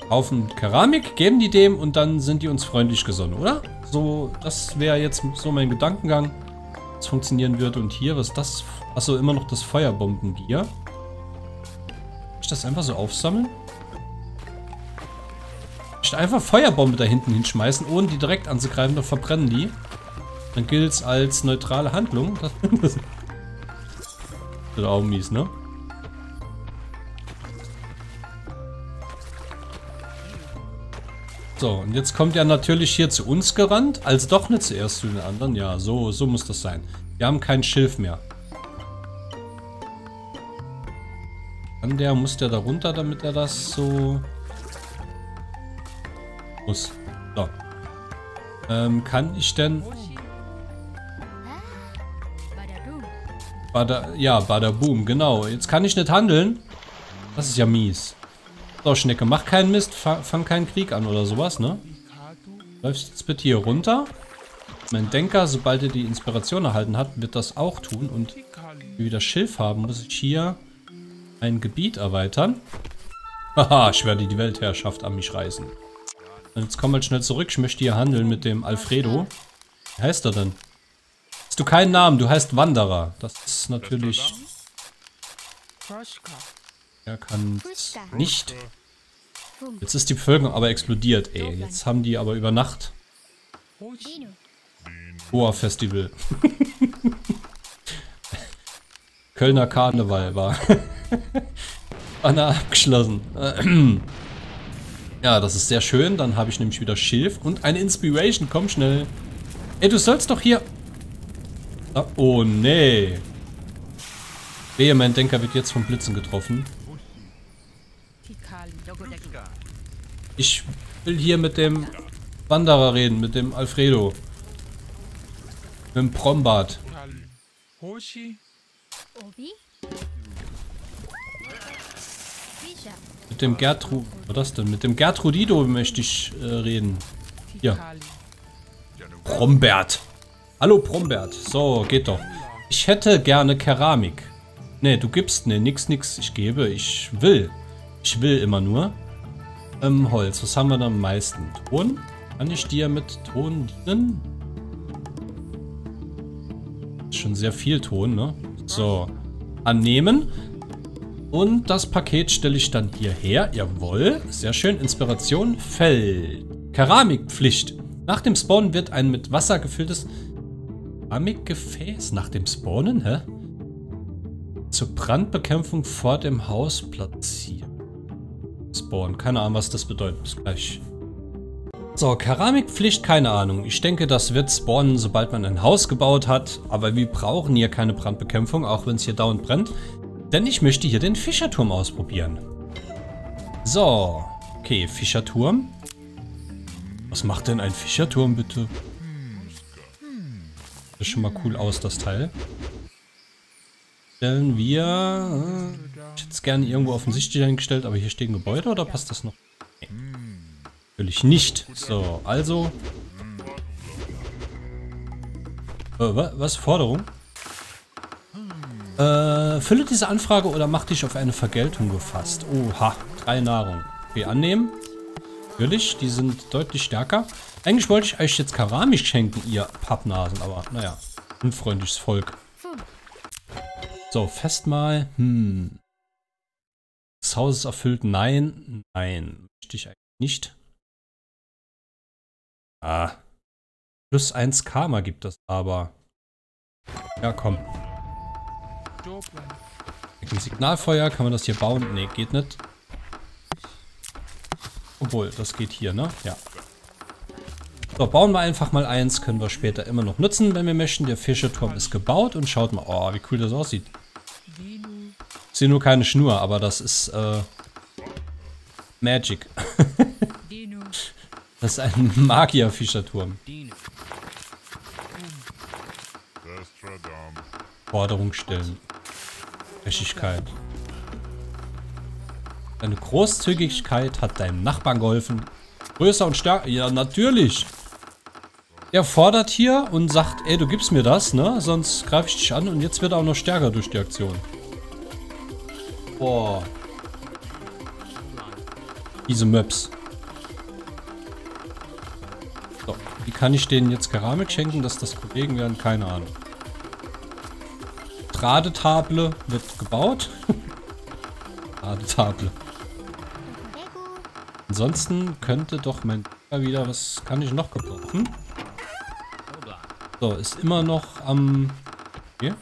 Haufen Keramik, geben die dem und dann sind die uns freundlich gesonnen, oder? So, das wäre jetzt so mein Gedankengang, was funktionieren wird. Und hier, was ist das? Achso, immer noch das Feuerbombenbier. ich das einfach so aufsammeln? Ich einfach Feuerbombe da hinten hinschmeißen, ohne die direkt anzugreifen, dann verbrennen die. Dann gilt es als neutrale Handlung. Das, ist auch mies, ne? So, und jetzt kommt er natürlich hier zu uns gerannt, als doch nicht zuerst zu den anderen. Ja, so, so muss das sein. Wir haben kein Schilf mehr. Kann der, muss der da runter, damit er das so... Muss. So. Ähm, kann ich denn... Bada, ja, Badaboom, genau. Jetzt kann ich nicht handeln. Das ist ja mies. So, Schnecke, mach keinen Mist, fang keinen Krieg an oder sowas, ne? Läufst jetzt bitte hier runter. Mein Denker, sobald er die Inspiration erhalten hat, wird das auch tun. Und wie wir das Schilf haben, muss ich hier ein Gebiet erweitern. Haha, ich werde die Weltherrschaft an mich reißen. Und jetzt komm mal schnell zurück. Ich möchte hier handeln mit dem Alfredo. Wie heißt er denn? Hast du keinen Namen, du heißt Wanderer. Das ist natürlich... Er kann nicht. Jetzt ist die Bevölkerung aber explodiert, ey. Jetzt haben die aber über Nacht... Boa Festival. Kölner Karneval war. Anna abgeschlossen. ja, das ist sehr schön. Dann habe ich nämlich wieder Schilf und eine Inspiration. Komm schnell. Ey, du sollst doch hier... Oh, nee. Wehe, mein Denker wird jetzt vom Blitzen getroffen. Ich will hier mit dem Wanderer reden, mit dem Alfredo. Mit dem Prombart. Mit dem Gertrud... Was das denn? Mit dem Gertrudido möchte ich äh, reden. Hier. Prombert. Hallo Prombert. So, geht doch. Ich hätte gerne Keramik. Ne, du gibst ne, nix, nix. Ich gebe, ich will. Ich will immer nur. Ähm, Holz. Was haben wir da am meisten? Ton? Kann ich dir mit Ton dienen? Schon sehr viel Ton, ne? So. Annehmen. Und das Paket stelle ich dann hierher. Jawohl. Sehr schön. Inspiration. Feld. Keramikpflicht. Nach dem Spawn wird ein mit Wasser gefülltes Keramikgefäß nach dem Spawnen, hä? Zur Brandbekämpfung vor dem Haus platzieren. Spawn. Keine Ahnung, was das bedeutet. Bis gleich. So, Keramikpflicht, keine Ahnung. Ich denke, das wird spawnen, sobald man ein Haus gebaut hat. Aber wir brauchen hier keine Brandbekämpfung, auch wenn es hier dauernd brennt. Denn ich möchte hier den Fischerturm ausprobieren. So, okay, Fischerturm. Was macht denn ein Fischerturm, bitte? Das schon mal cool aus, das Teil. Stellen wir... Äh, ich hätte es gerne irgendwo offensichtlich eingestellt, aber hier stehen Gebäude oder passt das noch? Nee. Natürlich nicht. So, also... Äh, was? Forderung? Äh, fülle diese Anfrage oder mach dich auf eine Vergeltung gefasst. Oha, drei Nahrung. Okay, annehmen. Natürlich, die sind deutlich stärker. Eigentlich wollte ich euch jetzt Keramik schenken, ihr Pappnasen, aber naja, unfreundliches Volk. So, Festmahl. Hm. Das Haus ist erfüllt. Nein. Nein. Möchte ich eigentlich nicht. Ah. Plus 1 Karma gibt das aber. Ja, komm. Mit dem Signalfeuer kann man das hier bauen. Ne, geht nicht. Obwohl, das geht hier, ne? Ja. So, bauen wir einfach mal eins. Können wir später immer noch nutzen, wenn wir möchten. Der Fischerturm ist gebaut und schaut mal, oh, wie cool das aussieht. Ich sehe nur keine Schnur, aber das ist, äh, Magic. das ist ein Magier-Fischerturm. Forderung stellen. Gerechtigkeit. Deine Großzügigkeit hat deinem Nachbarn geholfen. Größer und stärker. Ja, natürlich. Er fordert hier und sagt, ey, du gibst mir das, ne? Sonst greife ich dich an und jetzt wird er auch noch stärker durch die Aktion. Boah. Diese Möps. So, wie kann ich denen jetzt Keramik schenken, dass das Kollegen werden? Keine Ahnung. Tradetable wird gebaut. Tradetable. Ansonsten könnte doch mein wieder, was kann ich noch gebrauchen? So, ist immer noch am... Okay.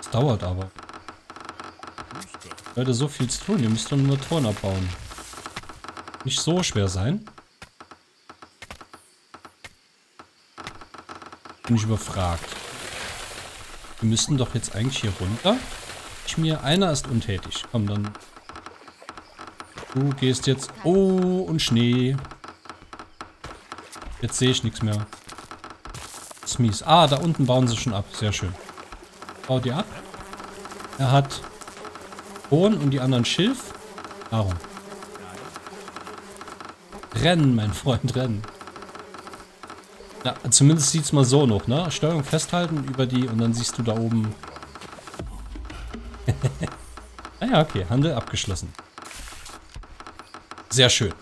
Es dauert aber. Leute, so viel zu tun. Ihr müsst doch nur Ton abbauen. Nicht so schwer sein. Bin ich überfragt. Wir müssten doch jetzt eigentlich hier runter. Ich mir, einer ist untätig. Komm, dann Du gehst jetzt... Oh, und Schnee. Jetzt sehe ich nichts mehr. Das ist mies. Ah, da unten bauen sie schon ab. Sehr schön. Baut ihr ab. Er hat Bohnen und die anderen Schilf. Warum? Rennen, mein Freund, rennen. Ja, zumindest sieht es mal so noch, ne? Steuerung festhalten über die und dann siehst du da oben. ah ja, okay. Handel abgeschlossen. Sehr schön.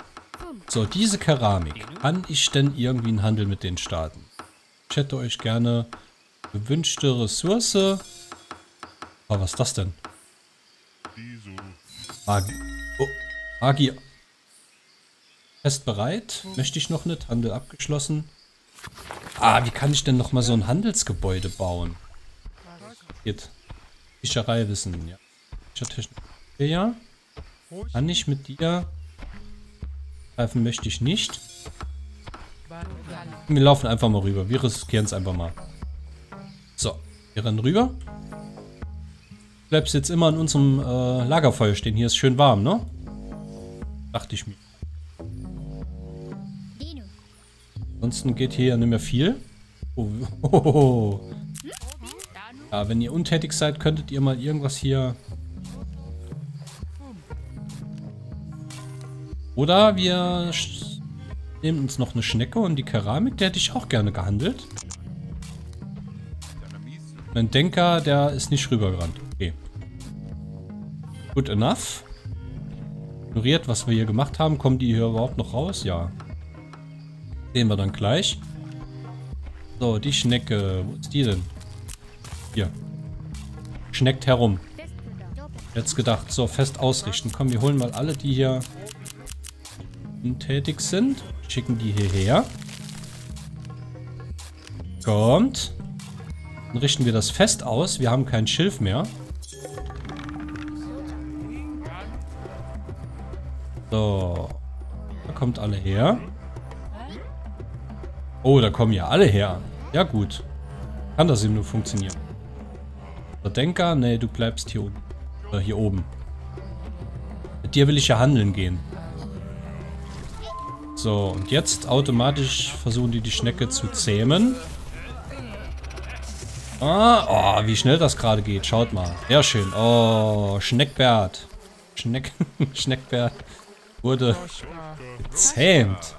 So, diese Keramik. Kann ich denn irgendwie einen Handel mit denen starten? Ich hätte euch gerne gewünschte Ressource. Oh, was ist das denn? Agi. Oh, Agi. Fest bereit? Möchte ich noch nicht? Handel abgeschlossen. Ah, wie kann ich denn nochmal so ein Handelsgebäude bauen? Geht. Fischerei wissen, ja. Fischertechnik. Ja. Kann ich mit dir Greifen möchte ich nicht. Wir laufen einfach mal rüber. Wir riskieren es einfach mal. So, wir rennen rüber. Du bleibst jetzt immer an unserem äh, Lagerfeuer stehen. Hier ist schön warm, ne? Dachte ich mir. Ansonsten geht hier ja nicht mehr viel. Oh, oh, oh. Ja, wenn ihr untätig seid, könntet ihr mal irgendwas hier Oder wir nehmen uns noch eine Schnecke und die Keramik, der hätte ich auch gerne gehandelt. Mein Denker, der ist nicht rübergerannt. Okay. Good enough. Ignoriert, was wir hier gemacht haben. Kommen die hier überhaupt noch raus? Ja. Sehen wir dann gleich. So, die Schnecke. Wo ist die denn? Hier. Schneckt herum. Jetzt gedacht, so fest ausrichten. Komm, wir holen mal alle, die hier untätig sind. Schicken die hierher. Kommt. Dann richten wir das fest aus. Wir haben kein Schilf mehr. So. Da kommt alle her. Oh, da kommen ja alle her. Ja gut. Kann das eben nur funktionieren. Der Denker? Nee, du bleibst hier unten. Oder hier oben. Mit dir will ich ja handeln gehen. So, und jetzt automatisch versuchen die die Schnecke zu zähmen. Ah, oh, wie schnell das gerade geht. Schaut mal. Sehr schön. Oh, Schneckbert. Schneck, Schneckbert wurde gezähmt.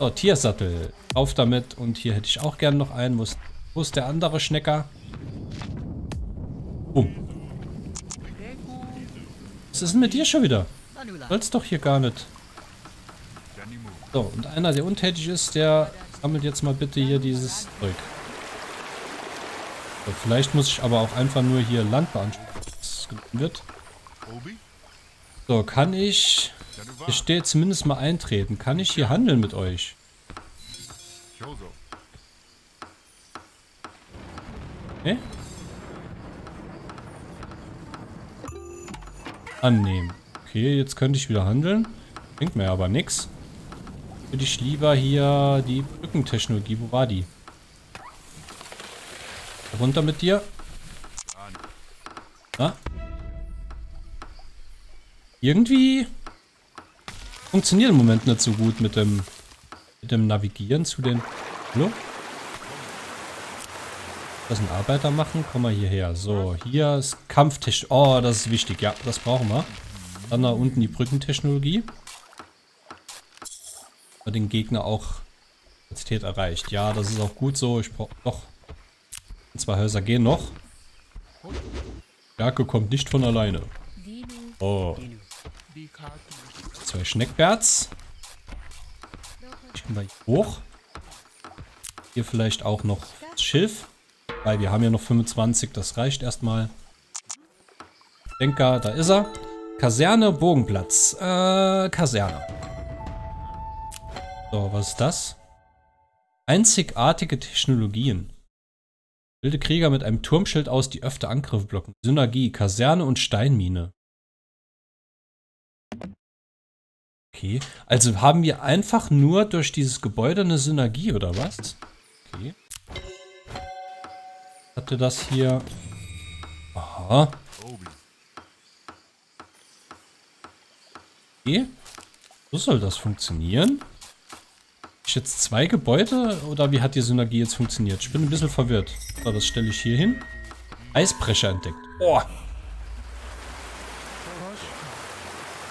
Oh, Tiersattel. Auf damit. Und hier hätte ich auch gerne noch einen. Wo ist, wo ist der andere Schnecker? Bumm. Was ist denn mit dir schon wieder? Soll's doch hier gar nicht. So, und einer, der untätig ist, der sammelt jetzt mal bitte hier dieses Zeug. So, vielleicht muss ich aber auch einfach nur hier Land beanspruchen, das wird. So, kann ich... Hier steht zumindest mal eintreten. Kann ich hier handeln mit euch? Okay. Annehmen. Okay, jetzt könnte ich wieder handeln. Bringt mir aber nichts. Würde ich lieber hier die Brückentechnologie. Wo war die? Runter mit dir. Na? Irgendwie funktioniert im Moment nicht so gut mit dem, mit dem Navigieren zu den... Hallo? Das ein Arbeiter machen? Komm mal hierher. So, hier ist Kampftechnik. Oh, das ist wichtig. Ja, das brauchen wir. Dann da unten die Brückentechnologie. Bei den Gegner auch Kapazität erreicht. Ja, das ist auch gut so. Ich brauche doch. Zwei Häuser gehen noch. Stärke kommt nicht von alleine. Oh. Zwei Schneckbärts. Ich gehe mal hoch. Hier vielleicht auch noch das Schilf. Weil wir haben ja noch 25, das reicht erstmal. Denker, da ist er. Kaserne, Bogenplatz. Äh, Kaserne. So, was ist das? Einzigartige Technologien. Wilde Krieger mit einem Turmschild aus, die öfter Angriffe blocken. Synergie, Kaserne und Steinmine. Okay. Also haben wir einfach nur durch dieses Gebäude eine Synergie, oder was? Okay. Hatte das hier... Aha. Okay. So soll das funktionieren. Ich jetzt zwei Gebäude oder wie hat die Synergie jetzt funktioniert? Ich bin ein bisschen verwirrt. So, das stelle ich hier hin. Eisbrecher entdeckt. Oh,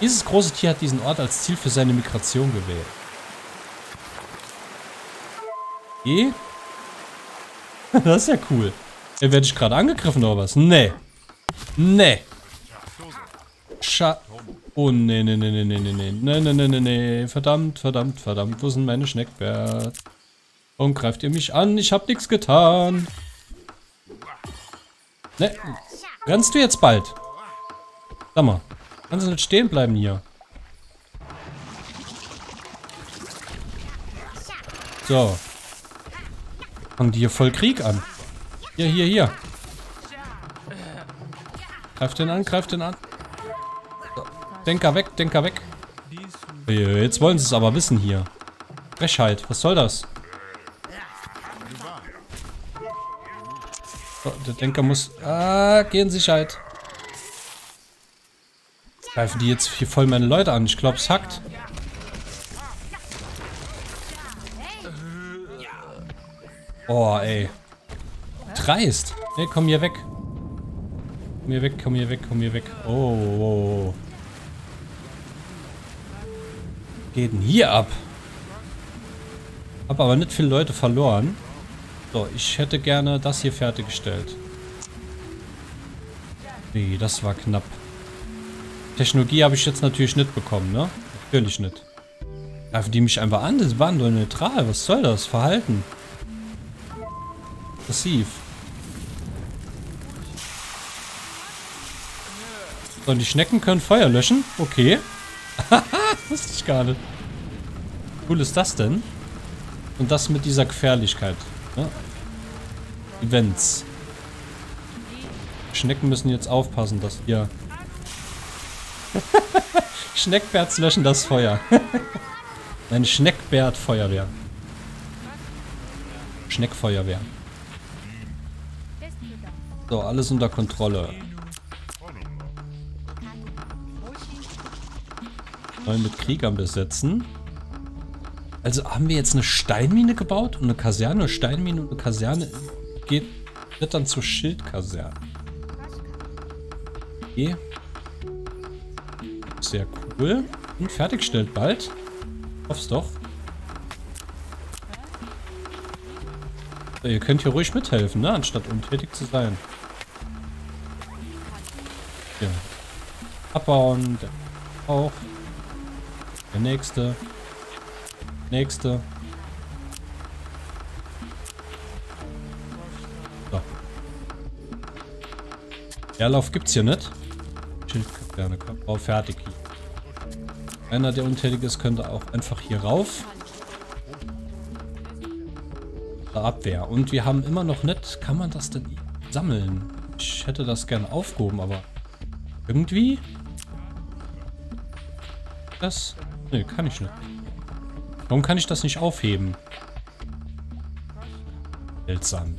Dieses große Tier hat diesen Ort als Ziel für seine Migration gewählt. E? das ist ja cool. Ja, werde ich gerade angegriffen oder was? Nee. Nee. Scha... Oh, nee, nee, nee, nee, nee, nee, nee, nee, nee, nee, nee, nee. Verdammt, verdammt, verdammt. Wo sind meine Schneckbärt? Warum greift ihr mich an? Ich hab nichts getan. Ne, rennst du jetzt bald? Sag mal. Kannst du nicht stehen bleiben hier? So. Fangen die hier voll Krieg an. Hier, hier, hier. Greif den an, greif den an. Denker weg, Denker weg. Jetzt wollen sie es aber wissen hier. Frechheit, was soll das? So, der Denker muss... Ah, geh in Sicherheit. Greifen die jetzt hier voll meine Leute an? Ich glaube, es hackt. Oh, ey. Dreist. Ey, komm hier weg. Komm hier weg, komm hier weg, komm hier weg. Oh, oh, oh. Geht denn hier ab? Hab aber nicht viele Leute verloren. So, ich hätte gerne das hier fertiggestellt. Nee, das war knapp. Technologie habe ich jetzt natürlich nicht bekommen, ne? Natürlich nicht. Greifen die mich einfach an? Das waren nur neutral. Was soll das? Verhalten. Passiv. So, und die Schnecken können Feuer löschen? Okay. Wusste ich gar nicht. cool ist das denn? Und das mit dieser Gefährlichkeit. Ja? Events. Schnecken müssen jetzt aufpassen, dass ihr... Schneckbärts löschen das Feuer. Ein Schneckbärt-Feuerwehr. Schneckfeuerwehr. So, alles unter Kontrolle. Neu mit Kriegern besetzen. Also haben wir jetzt eine Steinmine gebaut und eine Kaserne, eine Steinmine und eine Kaserne geht, wird dann zur Schildkaserne. Okay. Sehr cool. Und fertigstellt bald. Hoff's doch. ihr könnt hier ruhig mithelfen, ne? Anstatt untätig zu sein. Ja. Abbauen. Auch. Der nächste. Nächste. So. Leerlauf gibt's hier nicht. Schildkaperne, Bau fertig. Einer, der untätig ist, könnte auch einfach hier rauf. Abwehr. Und wir haben immer noch nicht... Kann man das denn sammeln? Ich hätte das gern aufgehoben, aber... Irgendwie... Das... Ne, kann ich nicht. Warum kann ich das nicht aufheben? Seltsam.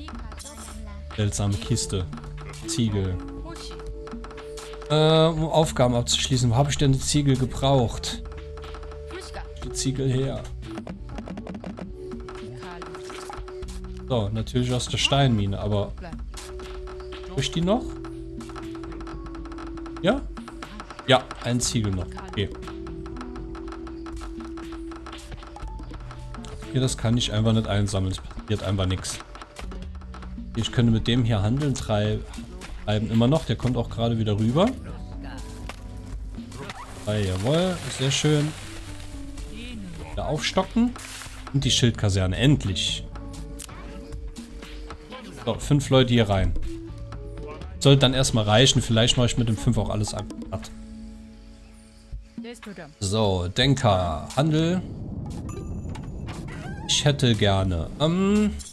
Seltsame Kiste. Ziegel. Äh, um Aufgaben abzuschließen. Wo habe ich denn die Ziegel gebraucht? Die Ziegel her. So, natürlich aus der Steinmine, aber... Durch die noch? Ja? Ja, ein Ziegel noch. Okay. Hier, das kann ich einfach nicht einsammeln. Es passiert einfach nichts. Ich könnte mit dem hier handeln treiben immer noch. Der kommt auch gerade wieder rüber. Ah, jawohl, sehr schön. Wieder aufstocken. Und die Schildkaserne, endlich. So, fünf Leute hier rein. Sollte dann erstmal reichen. Vielleicht mache ich mit dem fünf auch alles ab. So, Denker, Handel. Ich hätte gerne. Ähm, ich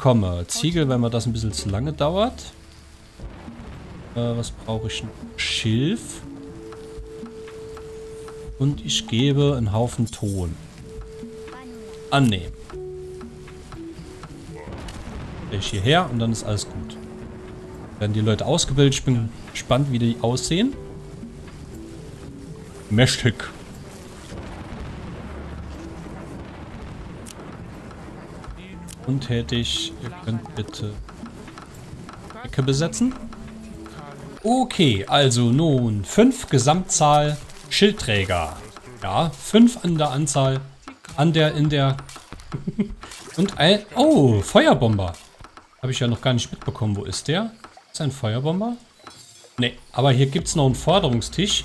bekomme Ziegel, wenn mir das ein bisschen zu lange dauert. Äh, was brauche ich? Schilf. Und ich gebe einen Haufen Ton. Annehmen. Ich hierher und dann ist alles gut. Werden die Leute ausgebildet. Ich bin gespannt, wie die aussehen. Mächtig. Untätig. Ihr könnt bitte Ecke besetzen. Okay, also nun fünf Gesamtzahl Schildträger. Ja, fünf an der Anzahl. An der, in der... Und ein... Oh, Feuerbomber. Habe ich ja noch gar nicht mitbekommen. Wo ist der? Ist ein Feuerbomber? Ne, aber hier gibt es noch einen Forderungstisch.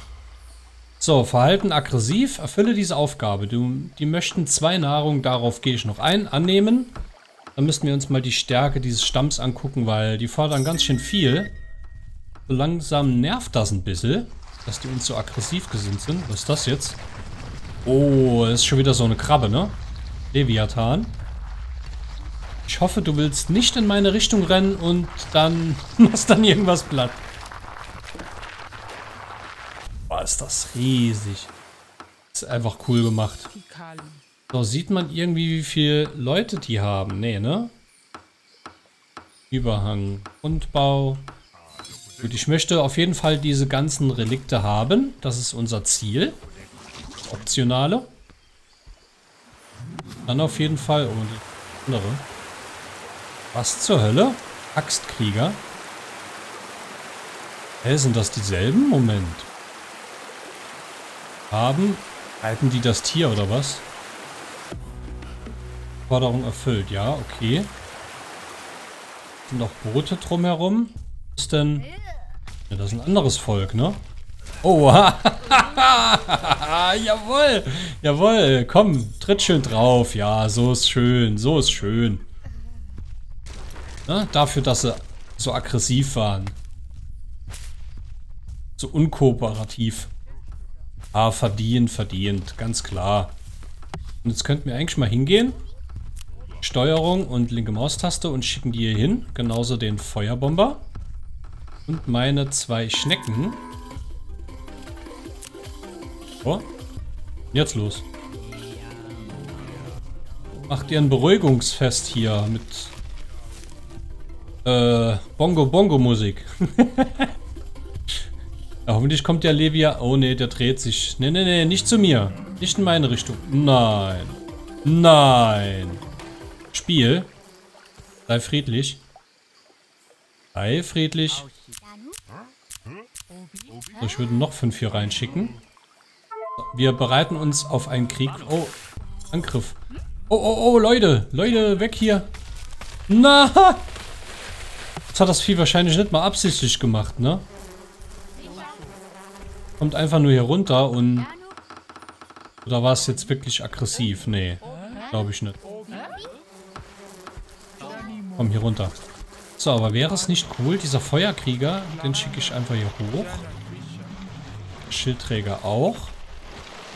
So, Verhalten aggressiv. Erfülle diese Aufgabe. Du, die möchten zwei Nahrung, darauf gehe ich noch ein. Annehmen. Dann müssten wir uns mal die Stärke dieses Stamms angucken, weil die fordern ganz schön viel. So langsam nervt das ein bisschen, dass die uns so aggressiv gesinnt sind. Was ist das jetzt? Oh, das ist schon wieder so eine Krabbe, ne? Leviathan. Ich hoffe, du willst nicht in meine Richtung rennen und dann machst dann irgendwas platt. Boah, ist das riesig. Ist einfach cool gemacht. So, sieht man irgendwie, wie viele Leute die haben? Nee, ne? Überhang, Grundbau. Gut, ich möchte auf jeden Fall diese ganzen Relikte haben. Das ist unser Ziel. Optionale. Dann auf jeden Fall... Oh, die andere. Was zur Hölle? Axtkrieger? Hä, sind das dieselben? Moment. Haben... Halten die das Tier oder was? Forderung erfüllt, ja, okay. Sind noch Boote drumherum. Was ist denn... Ja, das ist ein anderes Volk, ne? Oh, jawohl. Jawohl. Komm, tritt schön drauf. Ja, so ist schön. So ist schön. Na, dafür, dass sie so aggressiv waren. So unkooperativ. Ah, verdient, verdient. Ganz klar. Und jetzt könnten wir eigentlich mal hingehen. Steuerung und linke Maustaste und schicken die hier hin. Genauso den Feuerbomber. Und meine zwei Schnecken. So. Jetzt los. Macht ihr ein Beruhigungsfest hier mit äh, Bongo Bongo Musik. ja, hoffentlich kommt der Levia. Oh ne, der dreht sich. Ne, ne, ne, nicht zu mir. Nicht in meine Richtung. Nein. Nein. Spiel. Sei friedlich. Sei friedlich. So, ich würde noch fünf hier reinschicken. Wir bereiten uns auf einen Krieg. Oh, Angriff. Oh, oh, oh, Leute. Leute, weg hier. Na! Das hat das Vieh wahrscheinlich nicht mal absichtlich gemacht, ne? Kommt einfach nur hier runter und... Oder war es jetzt wirklich aggressiv? Nee, glaube ich nicht. Komm hier runter. So, aber wäre es nicht cool, dieser Feuerkrieger, den schicke ich einfach hier hoch. Schildträger auch.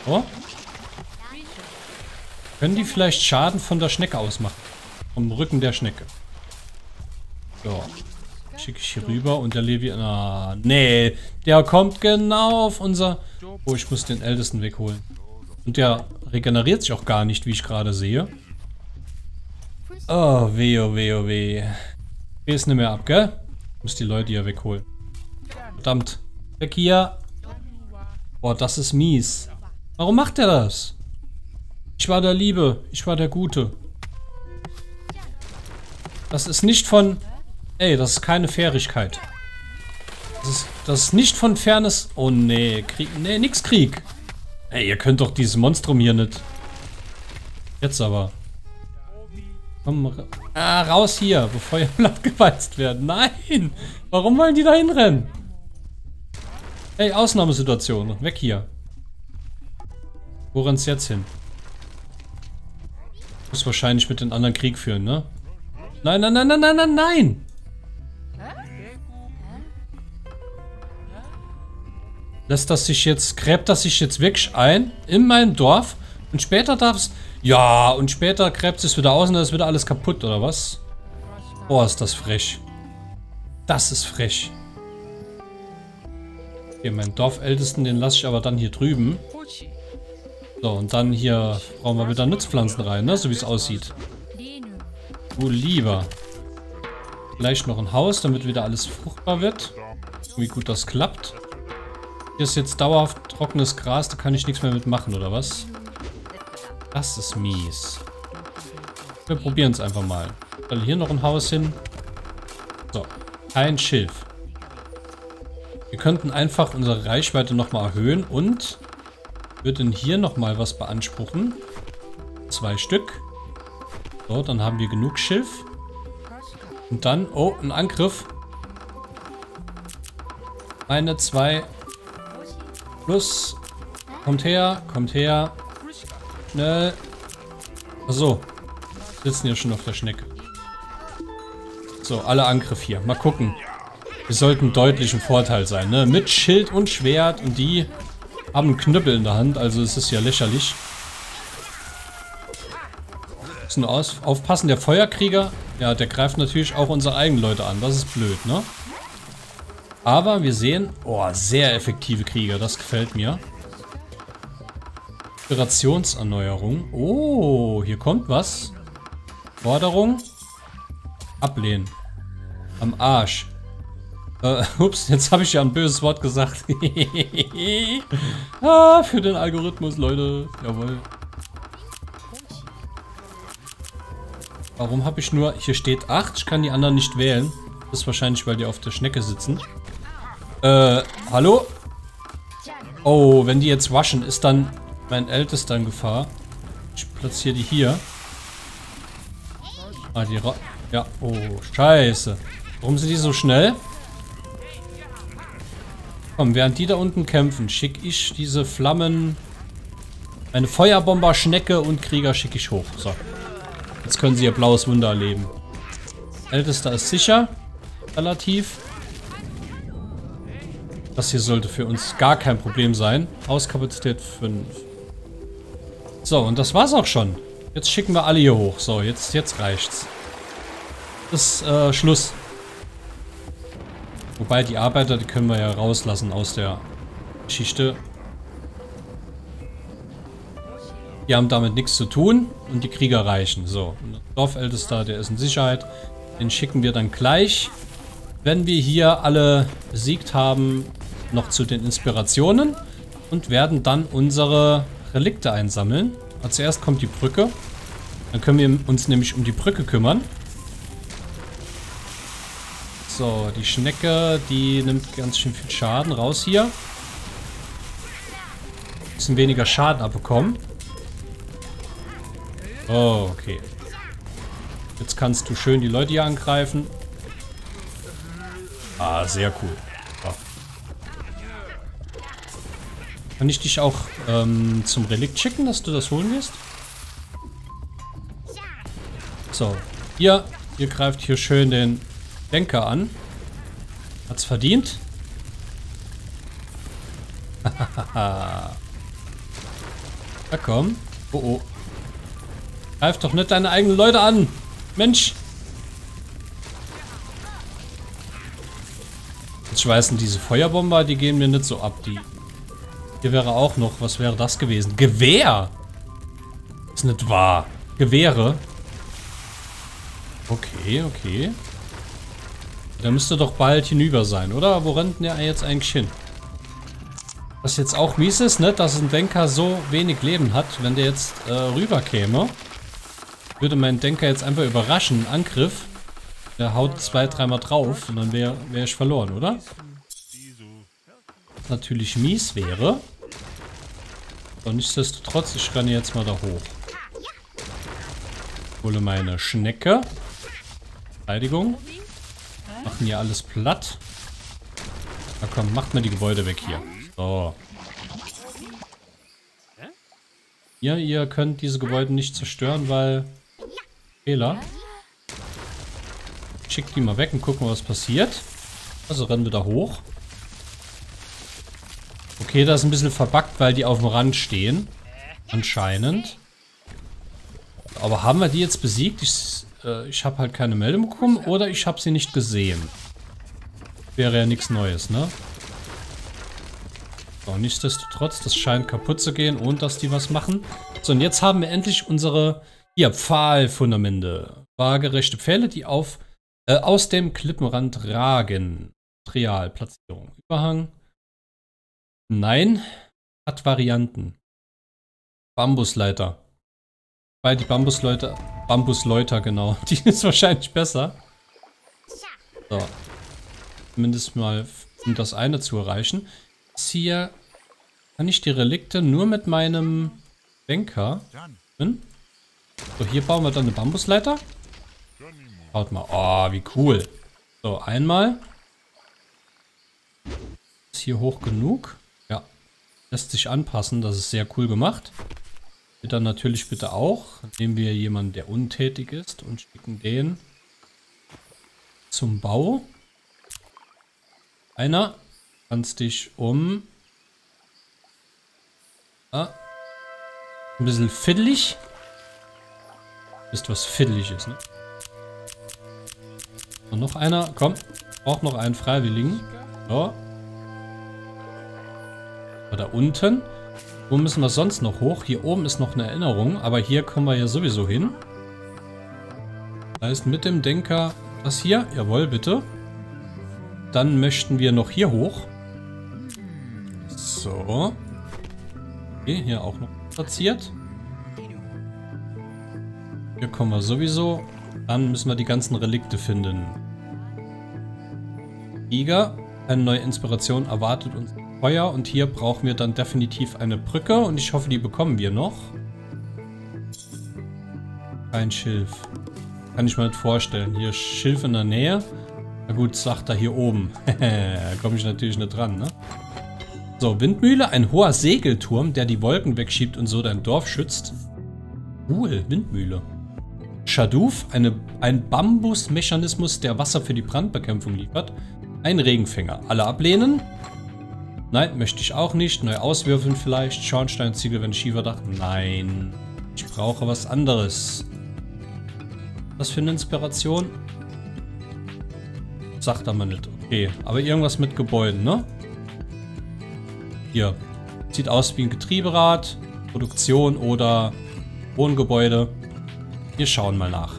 Oh. Können die vielleicht Schaden von der Schnecke ausmachen? Vom Rücken der Schnecke. So. Schicke ich hier rüber und der Levi... Ah, nee, der kommt genau auf unser... Oh, ich muss den Ältesten wegholen. Und der regeneriert sich auch gar nicht, wie ich gerade sehe. Oh, weh, oh, weh, oh, weh. Geh es nicht mehr ab, gell? Ich muss die Leute hier wegholen. Verdammt. Weg hier. Boah, das ist mies. Warum macht er das? Ich war der Liebe. Ich war der Gute. Das ist nicht von... Ey, das ist keine Fairigkeit. Das ist, das ist nicht von Fairness... Oh, nee. Krieg... Nee, nix Krieg. Ey, ihr könnt doch dieses Monstrum hier nicht... Jetzt aber. Komm, ah, raus hier, bevor ihr abgeweizt werden. Nein! Warum wollen die da hinrennen? Ey, Ausnahmesituation. Weg hier. Wo rennt's jetzt hin? Muss wahrscheinlich mit den anderen Krieg führen, ne? Nein, nein, nein, nein, nein, nein, nein! Lässt das sich jetzt, gräbt das sich jetzt wirklich ein in mein Dorf und später darf es... Ja, und später gräbt es wieder aus und dann ist wieder alles kaputt, oder was? Boah, ist das frech. Das ist frech. Okay, meinen Dorfältesten, den lasse ich aber dann hier drüben. So, und dann hier brauchen wir wieder Nutzpflanzen rein, ne? So wie es aussieht. Du lieber. Vielleicht noch ein Haus, damit wieder alles fruchtbar wird. Wie gut das klappt. Hier ist jetzt dauerhaft trockenes Gras, da kann ich nichts mehr mitmachen, oder was? Das ist mies. Wir probieren es einfach mal. Dann hier noch ein Haus hin. So, ein Schilf. Wir könnten einfach unsere Reichweite nochmal erhöhen und würden hier nochmal was beanspruchen. Zwei Stück. So, dann haben wir genug Schilf. Und dann, oh, ein Angriff. Eine, zwei, Plus. Kommt her, kommt her. Schnell. Achso. Sitzen ja schon auf der Schnecke. So, alle Angriff hier. Mal gucken. Wir sollten deutlich im Vorteil sein, ne? Mit Schild und Schwert und die haben Knüppel in der Hand, also es ist ja lächerlich. Müssen aus aufpassen, der Feuerkrieger, ja, der greift natürlich auch unsere eigenen Leute an. Das ist blöd, ne? Aber wir sehen, oh, sehr effektive Krieger, das gefällt mir. Operationserneuerung. Oh, hier kommt was. Forderung. Ablehnen. Am Arsch. Äh, ups, jetzt habe ich ja ein böses Wort gesagt. ah, für den Algorithmus, Leute. Jawohl. Warum habe ich nur... Hier steht 8, ich kann die anderen nicht wählen. Das ist wahrscheinlich, weil die auf der Schnecke sitzen. Äh, hallo? Oh, wenn die jetzt waschen, ist dann mein Ältester in Gefahr. Ich platziere die hier. Ah, die Ra Ja, oh, scheiße. Warum sind die so schnell? Komm, während die da unten kämpfen, schicke ich diese Flammen Eine Feuerbomber, Schnecke und Krieger schicke ich hoch. So. Jetzt können sie ihr blaues Wunder erleben. Ältester ist sicher. Relativ. Das hier sollte für uns gar kein Problem sein. Hauskapazität 5. So, und das war's auch schon. Jetzt schicken wir alle hier hoch. So, jetzt, jetzt reicht's. Das ist äh, Schluss. Wobei die Arbeiter, die können wir ja rauslassen aus der Geschichte. Die haben damit nichts zu tun und die Krieger reichen. So, der Dorfältester, der ist in Sicherheit. Den schicken wir dann gleich, wenn wir hier alle besiegt haben, noch zu den Inspirationen und werden dann unsere Relikte einsammeln. Als erst kommt die Brücke. Dann können wir uns nämlich um die Brücke kümmern. So, die Schnecke, die nimmt ganz schön viel Schaden. Raus hier. Bisschen weniger Schaden abbekommen. Oh, okay. Jetzt kannst du schön die Leute hier angreifen. Ah, sehr cool. Ja. Kann ich dich auch ähm, zum Relikt schicken, dass du das holen wirst? So. Ihr, ihr greift hier schön den Denker an. Hat's verdient. ja komm. Oh oh. Greif doch nicht deine eigenen Leute an. Mensch. Jetzt schweißen diese Feuerbomber, die gehen mir nicht so ab. Die Hier wäre auch noch, was wäre das gewesen? Gewehr! Ist nicht wahr. Gewehre. Okay, okay. Der müsste doch bald hinüber sein, oder? Wo rennt der jetzt eigentlich hin? Was jetzt auch mies ist, ne? Dass ein Denker so wenig Leben hat. Wenn der jetzt äh, rüber käme, würde mein Denker jetzt einfach überraschen. Angriff. Der haut zwei, dreimal drauf und dann wäre wär ich verloren, oder? Natürlich mies wäre. Aber nichtsdestotrotz, ich renne jetzt mal da hoch. Hole meine Schnecke. Verteidigung. Machen hier alles platt. Na komm, macht mir die Gebäude weg hier. So. Ja, ihr könnt diese Gebäude nicht zerstören, weil... Fehler. Schick die mal weg und gucken, was passiert. Also rennen wir da hoch. Okay, das ist ein bisschen verbackt, weil die auf dem Rand stehen. Anscheinend. Aber haben wir die jetzt besiegt? Ich, äh, ich habe halt keine Meldung bekommen oder ich habe sie nicht gesehen. Wäre ja nichts Neues, ne? So, nichtsdestotrotz, das scheint kaputt zu gehen und dass die was machen. So, und jetzt haben wir endlich unsere hier, Pfahlfundamente. Waagerechte Pfähle, die auf, äh, aus dem Klippenrand ragen. Materialplatzierung. Überhang. Nein. Hat Varianten. Bambusleiter. Weil die Bambusleute, Bambusläuter, genau. Die ist wahrscheinlich besser. So. Zumindest mal, um das eine zu erreichen. Hier kann ich die Relikte nur mit meinem Denker. Hm? So, hier bauen wir dann eine Bambusleiter. Schaut mal. Oh, wie cool. So, einmal. Ist hier hoch genug? Lässt sich anpassen. Das ist sehr cool gemacht. Dann natürlich bitte auch. Nehmen wir jemanden, der untätig ist und schicken den zum Bau. Einer. Kannst dich um... Ah. Ein bisschen fiddelig. Ist was Fiddliches, ne? Und noch einer. Komm. Braucht noch einen Freiwilligen. So. Da unten. Wo müssen wir sonst noch hoch? Hier oben ist noch eine Erinnerung. Aber hier kommen wir ja sowieso hin. Da ist mit dem Denker das hier. Jawohl, bitte. Dann möchten wir noch hier hoch. So. Okay, hier auch noch platziert. Hier kommen wir sowieso. Dann müssen wir die ganzen Relikte finden. Iga, eine neue Inspiration erwartet uns Feuer. Und hier brauchen wir dann definitiv eine Brücke. Und ich hoffe, die bekommen wir noch. Kein Schilf. Kann ich mir nicht vorstellen. Hier Schilf in der Nähe. Na gut, sagt er hier oben. da komme ich natürlich nicht dran, ne? So, Windmühle, ein hoher Segelturm, der die Wolken wegschiebt und so dein Dorf schützt. Cool, Windmühle. Shaduf, eine, ein Bambusmechanismus, der Wasser für die Brandbekämpfung liefert. Ein Regenfänger. Alle ablehnen? Nein, möchte ich auch nicht. Neu auswürfeln vielleicht. Schornsteinziegel, wenn Schieferdach. Nein. Ich brauche was anderes. Was für eine Inspiration? Sagt er mal nicht. Okay, aber irgendwas mit Gebäuden, ne? Hier. Sieht aus wie ein Getrieberad, Produktion oder Wohngebäude. Wir schauen mal nach.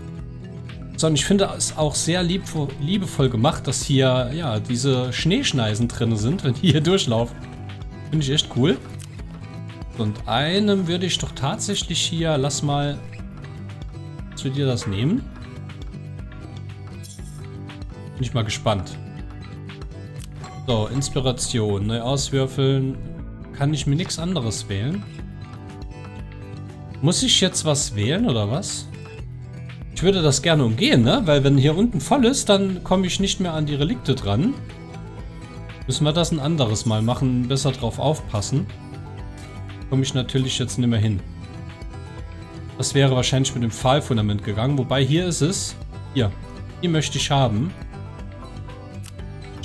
So, und ich finde es auch sehr lieb, liebevoll gemacht, dass hier, ja, diese Schneeschneisen drin sind, wenn die hier durchlaufen. Finde ich echt cool. Und einem würde ich doch tatsächlich hier, lass mal zu dir das nehmen. Bin ich mal gespannt. So, Inspiration, neu auswürfeln. Kann ich mir nichts anderes wählen? Muss ich jetzt was wählen oder was? Ich würde das gerne umgehen, ne? Weil wenn hier unten voll ist, dann komme ich nicht mehr an die Relikte dran. Müssen wir das ein anderes Mal machen, besser drauf aufpassen. Komme ich natürlich jetzt nicht mehr hin. Das wäre wahrscheinlich mit dem Pfahlfundament gegangen. Wobei hier ist es. Hier. Die möchte ich haben.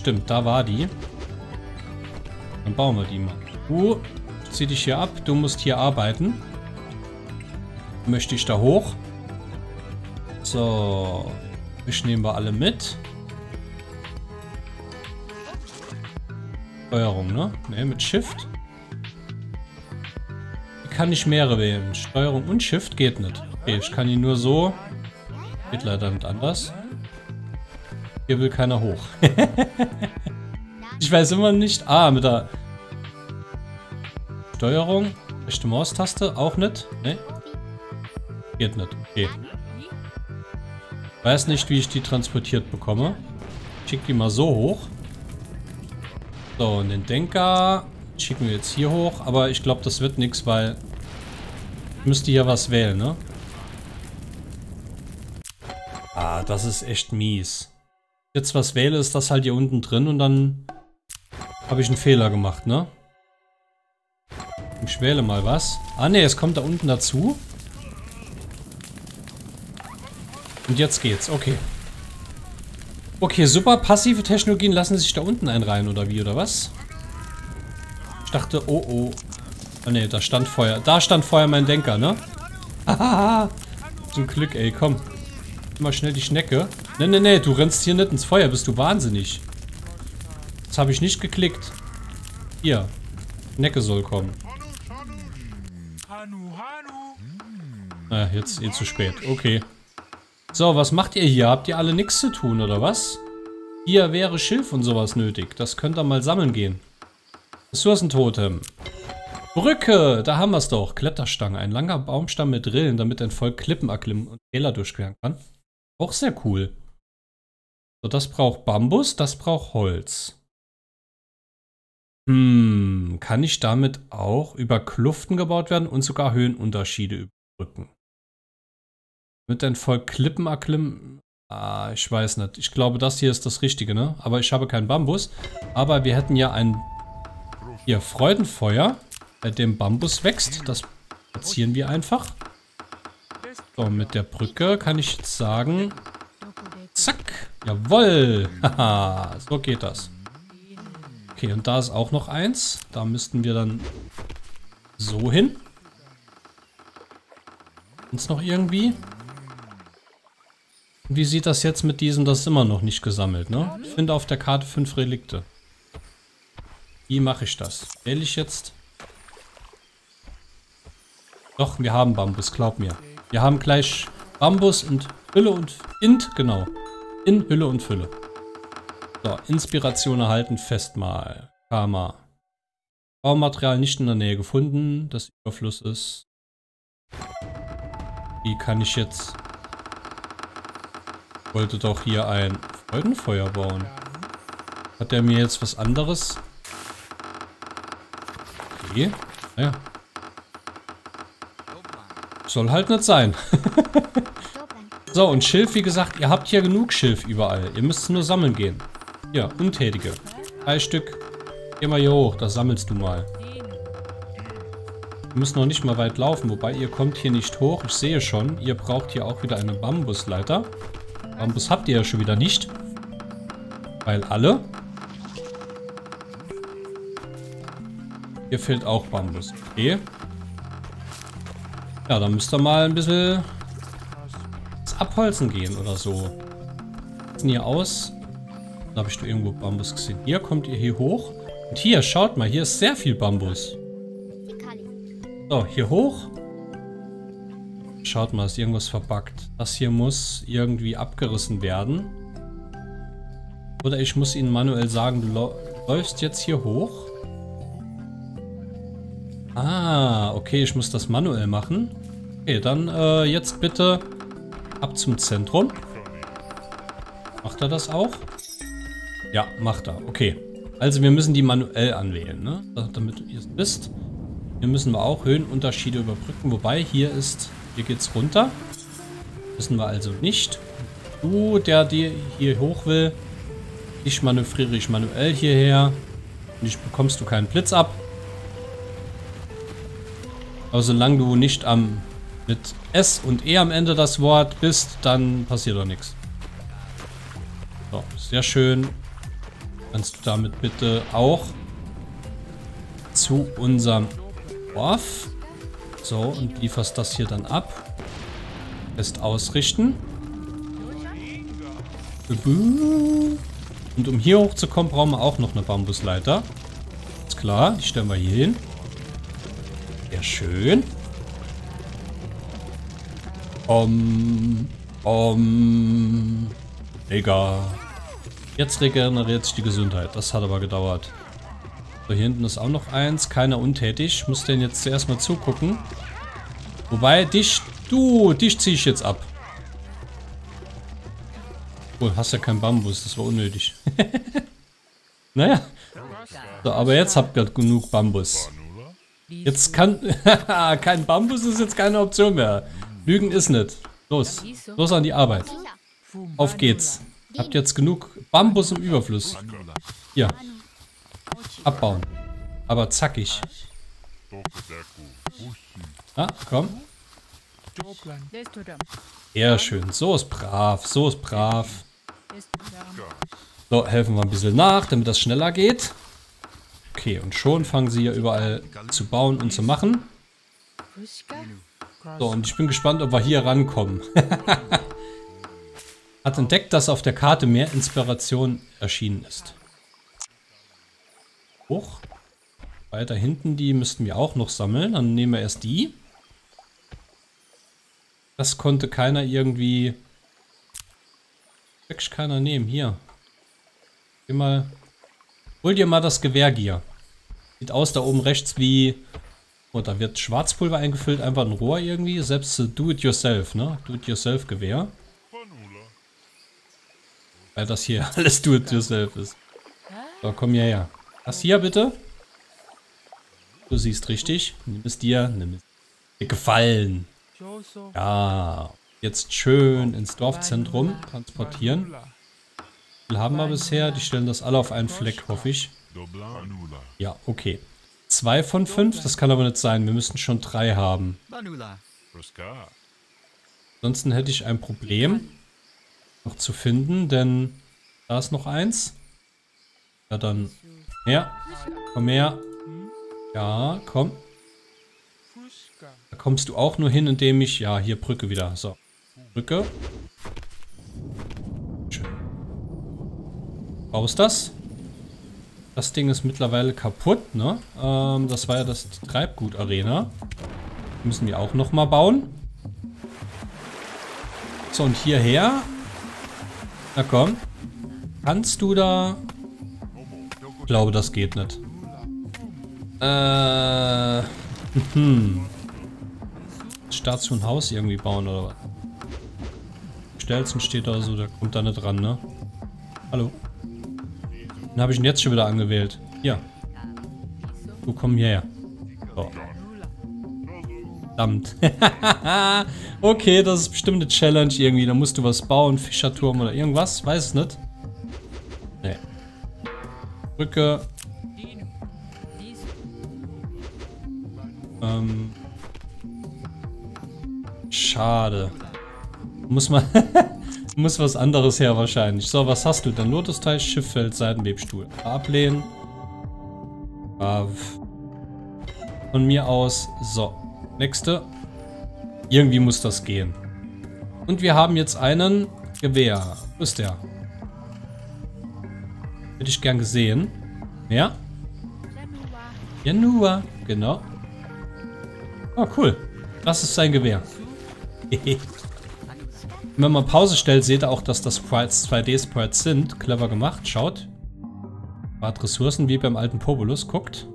Stimmt, da war die. Dann bauen wir die mal. Du, zieh dich hier ab. Du musst hier arbeiten. Möchte ich da hoch. So. Fisch nehmen wir alle mit. Steuerung, ne? Ne, mit Shift. Hier kann ich mehrere wählen. Steuerung und Shift geht nicht. Okay, ich kann ihn nur so. Geht leider nicht anders. Hier will keiner hoch. ich weiß immer nicht. Ah, mit der Steuerung. Rechte Maustaste. Auch nicht. Ne? Geht nicht. Okay. Weiß nicht, wie ich die transportiert bekomme. Schick die mal so hoch. So, und den Denker schicken wir jetzt hier hoch. Aber ich glaube, das wird nichts, weil ich müsste hier was wählen, ne? Ah, das ist echt mies. Jetzt was wähle, ist das halt hier unten drin und dann habe ich einen Fehler gemacht, ne? Ich wähle mal was. Ah ne, es kommt da unten dazu. Und jetzt geht's. Okay. Okay, super. Passive Technologien lassen sich da unten einreihen, oder wie, oder was? Ich dachte, oh, oh. Oh, ne, da stand Feuer. Da stand Feuer mein Denker, ne? Hahaha. Zum Glück, ey, komm. Mal schnell die Schnecke. Ne, ne, ne, du rennst hier nicht ins Feuer. Bist du wahnsinnig. Das habe ich nicht geklickt. Hier. Schnecke soll kommen. Ah, jetzt eh zu spät. Okay. So, was macht ihr hier? Habt ihr alle nichts zu tun, oder was? Hier wäre Schilf und sowas nötig. Das könnt ihr mal sammeln gehen. Ressourcentotem. Brücke! Da haben wir es doch. Kletterstange. Ein langer Baumstamm mit Rillen, damit ein Volk Klippen erklimmen und Täler durchqueren kann. Auch sehr cool. So, das braucht Bambus, das braucht Holz. Hm, kann ich damit auch über Kluften gebaut werden und sogar Höhenunterschiede überbrücken? Wird ein Volk Klippen erklimmen? Ah, ich weiß nicht. Ich glaube, das hier ist das Richtige, ne? Aber ich habe keinen Bambus. Aber wir hätten ja ein... Hier, Freudenfeuer, bei dem Bambus wächst. Das platzieren wir einfach. So, mit der Brücke kann ich jetzt sagen... Zack. Jawoll. Haha, so geht das. Okay, und da ist auch noch eins. Da müssten wir dann so hin. Uns noch irgendwie... Wie sieht das jetzt mit diesem, das ist immer noch nicht gesammelt, ne? Ich finde auf der Karte fünf Relikte. Wie mache ich das? Wähle ich jetzt? Doch, wir haben Bambus, glaub mir. Wir haben gleich Bambus und Hülle und Int, genau. In Hülle und Fülle. So, Inspiration erhalten, Festmal. Karma. Baumaterial nicht in der Nähe gefunden, das Überfluss ist. Wie kann ich jetzt wollte doch hier ein Freudenfeuer bauen. Hat der mir jetzt was anderes? Okay. Naja. Soll halt nicht sein. so, und Schilf, wie gesagt, ihr habt hier genug Schilf überall. Ihr müsst nur sammeln gehen. Hier, Untätige. Drei Stück. Geh mal hier hoch, da sammelst du mal. Wir müssen noch nicht mal weit laufen, wobei ihr kommt hier nicht hoch. Ich sehe schon, ihr braucht hier auch wieder eine Bambusleiter. Bambus habt ihr ja schon wieder nicht. Weil alle. Hier fehlt auch Bambus. Okay. Ja, dann müsst ihr mal ein bisschen abholzen gehen oder so. Was denn hier aus? Da habe ich doch irgendwo Bambus gesehen. Hier kommt ihr hier hoch. Und hier, schaut mal, hier ist sehr viel Bambus. So, hier hoch. Schaut mal, ist irgendwas verbuggt. Das hier muss irgendwie abgerissen werden. Oder ich muss ihnen manuell sagen, du läufst jetzt hier hoch. Ah, okay, ich muss das manuell machen. Okay, dann äh, jetzt bitte ab zum Zentrum. Macht er das auch? Ja, macht er. Okay. Also wir müssen die manuell anwählen, ne? Damit ihr es wisst. Hier müssen wir auch Höhenunterschiede überbrücken. Wobei, hier ist... Hier geht's runter. Müssen wir also nicht. Du, der dir hier hoch will, ich manövriere ich manuell hierher. Nicht bekommst du keinen Blitz ab. Aber solange du nicht am mit S und E am Ende das Wort bist, dann passiert doch nichts. So, sehr schön. Kannst du damit bitte auch zu unserem Dorf. So, und lieferst das hier dann ab. Fest ausrichten. Und um hier hochzukommen, brauchen wir auch noch eine Bambusleiter. Ist klar, die stellen wir hier hin. Sehr schön. Um, um, Egal. Jetzt regeneriert sich die Gesundheit. Das hat aber gedauert. So, hier hinten ist auch noch eins. Keiner untätig. Ich muss den jetzt zuerst mal zugucken. Wobei, dich, du, dich ziehe ich jetzt ab. Oh, hast ja kein Bambus. Das war unnötig. naja. So, aber jetzt habt ihr genug Bambus. Jetzt kann... kein Bambus ist jetzt keine Option mehr. Lügen ist nicht. Los. Los an die Arbeit. Auf geht's. Habt jetzt genug Bambus im Überfluss. Hier. Abbauen. Aber zackig. Ah, komm. Ja, schön. So ist brav. So ist brav. So, helfen wir ein bisschen nach, damit das schneller geht. Okay, und schon fangen sie hier überall zu bauen und zu machen. So, und ich bin gespannt, ob wir hier rankommen. Hat entdeckt, dass auf der Karte mehr Inspiration erschienen ist. Hoch. Weiter hinten, die müssten wir auch noch sammeln. Dann nehmen wir erst die. Das konnte keiner irgendwie... Wirklich keiner nehmen. Hier. Geh mal... Hol dir mal das Gewehrgier. Sieht aus da oben rechts wie Oh, da wird Schwarzpulver eingefüllt, einfach ein Rohr irgendwie. Selbst Do-it-yourself, ne? Do-it-yourself-Gewehr. Weil das hier alles Do-it-yourself ist. So, komm hierher. Das hier bitte. Du siehst richtig. Nimm es dir. Nimm es dir gefallen. Ja. Jetzt schön ins Dorfzentrum transportieren. Wie haben wir bisher? Die stellen das alle auf einen Fleck, hoffe ich. Ja, okay. Zwei von fünf? Das kann aber nicht sein. Wir müssten schon drei haben. Ansonsten hätte ich ein Problem noch zu finden, denn da ist noch eins. Ja, dann her. Komm her. Ja, komm. Da kommst du auch nur hin, indem ich... Ja, hier Brücke wieder. So. Brücke. Schön. Brauchst das? Das Ding ist mittlerweile kaputt, ne? Ähm, das war ja das Treibgut-Arena. Müssen wir auch nochmal bauen. So, und hierher. Na komm. Kannst du da... Ich glaube, das geht nicht. Äh... Hm. Station Haus irgendwie bauen, oder was? Stelzen steht da so, der kommt da nicht dran, ne? Hallo? Den habe ich ihn jetzt schon wieder angewählt. Hier. Du komm hierher. So. Verdammt. okay, das ist bestimmt eine Challenge irgendwie. Da musst du was bauen, Fischerturm oder irgendwas. Weiß es nicht. Brücke. Ähm. Schade. Muss man... muss was anderes her wahrscheinlich. So, was hast du? Dann Lotusteich, Schifffeld, Seitenwebstuhl. Ablehnen. Äh, von mir aus. So, nächste. Irgendwie muss das gehen. Und wir haben jetzt einen Gewehr. Wo ist der? Hätte ich gern gesehen. Ja? Janua. Genau. Oh, cool. Das ist sein Gewehr. Wenn man Pause stellt, seht ihr auch, dass das Sprites 2D-Sprites sind. Clever gemacht. Schaut. Spart Ressourcen wie beim alten Pobulus. Guckt.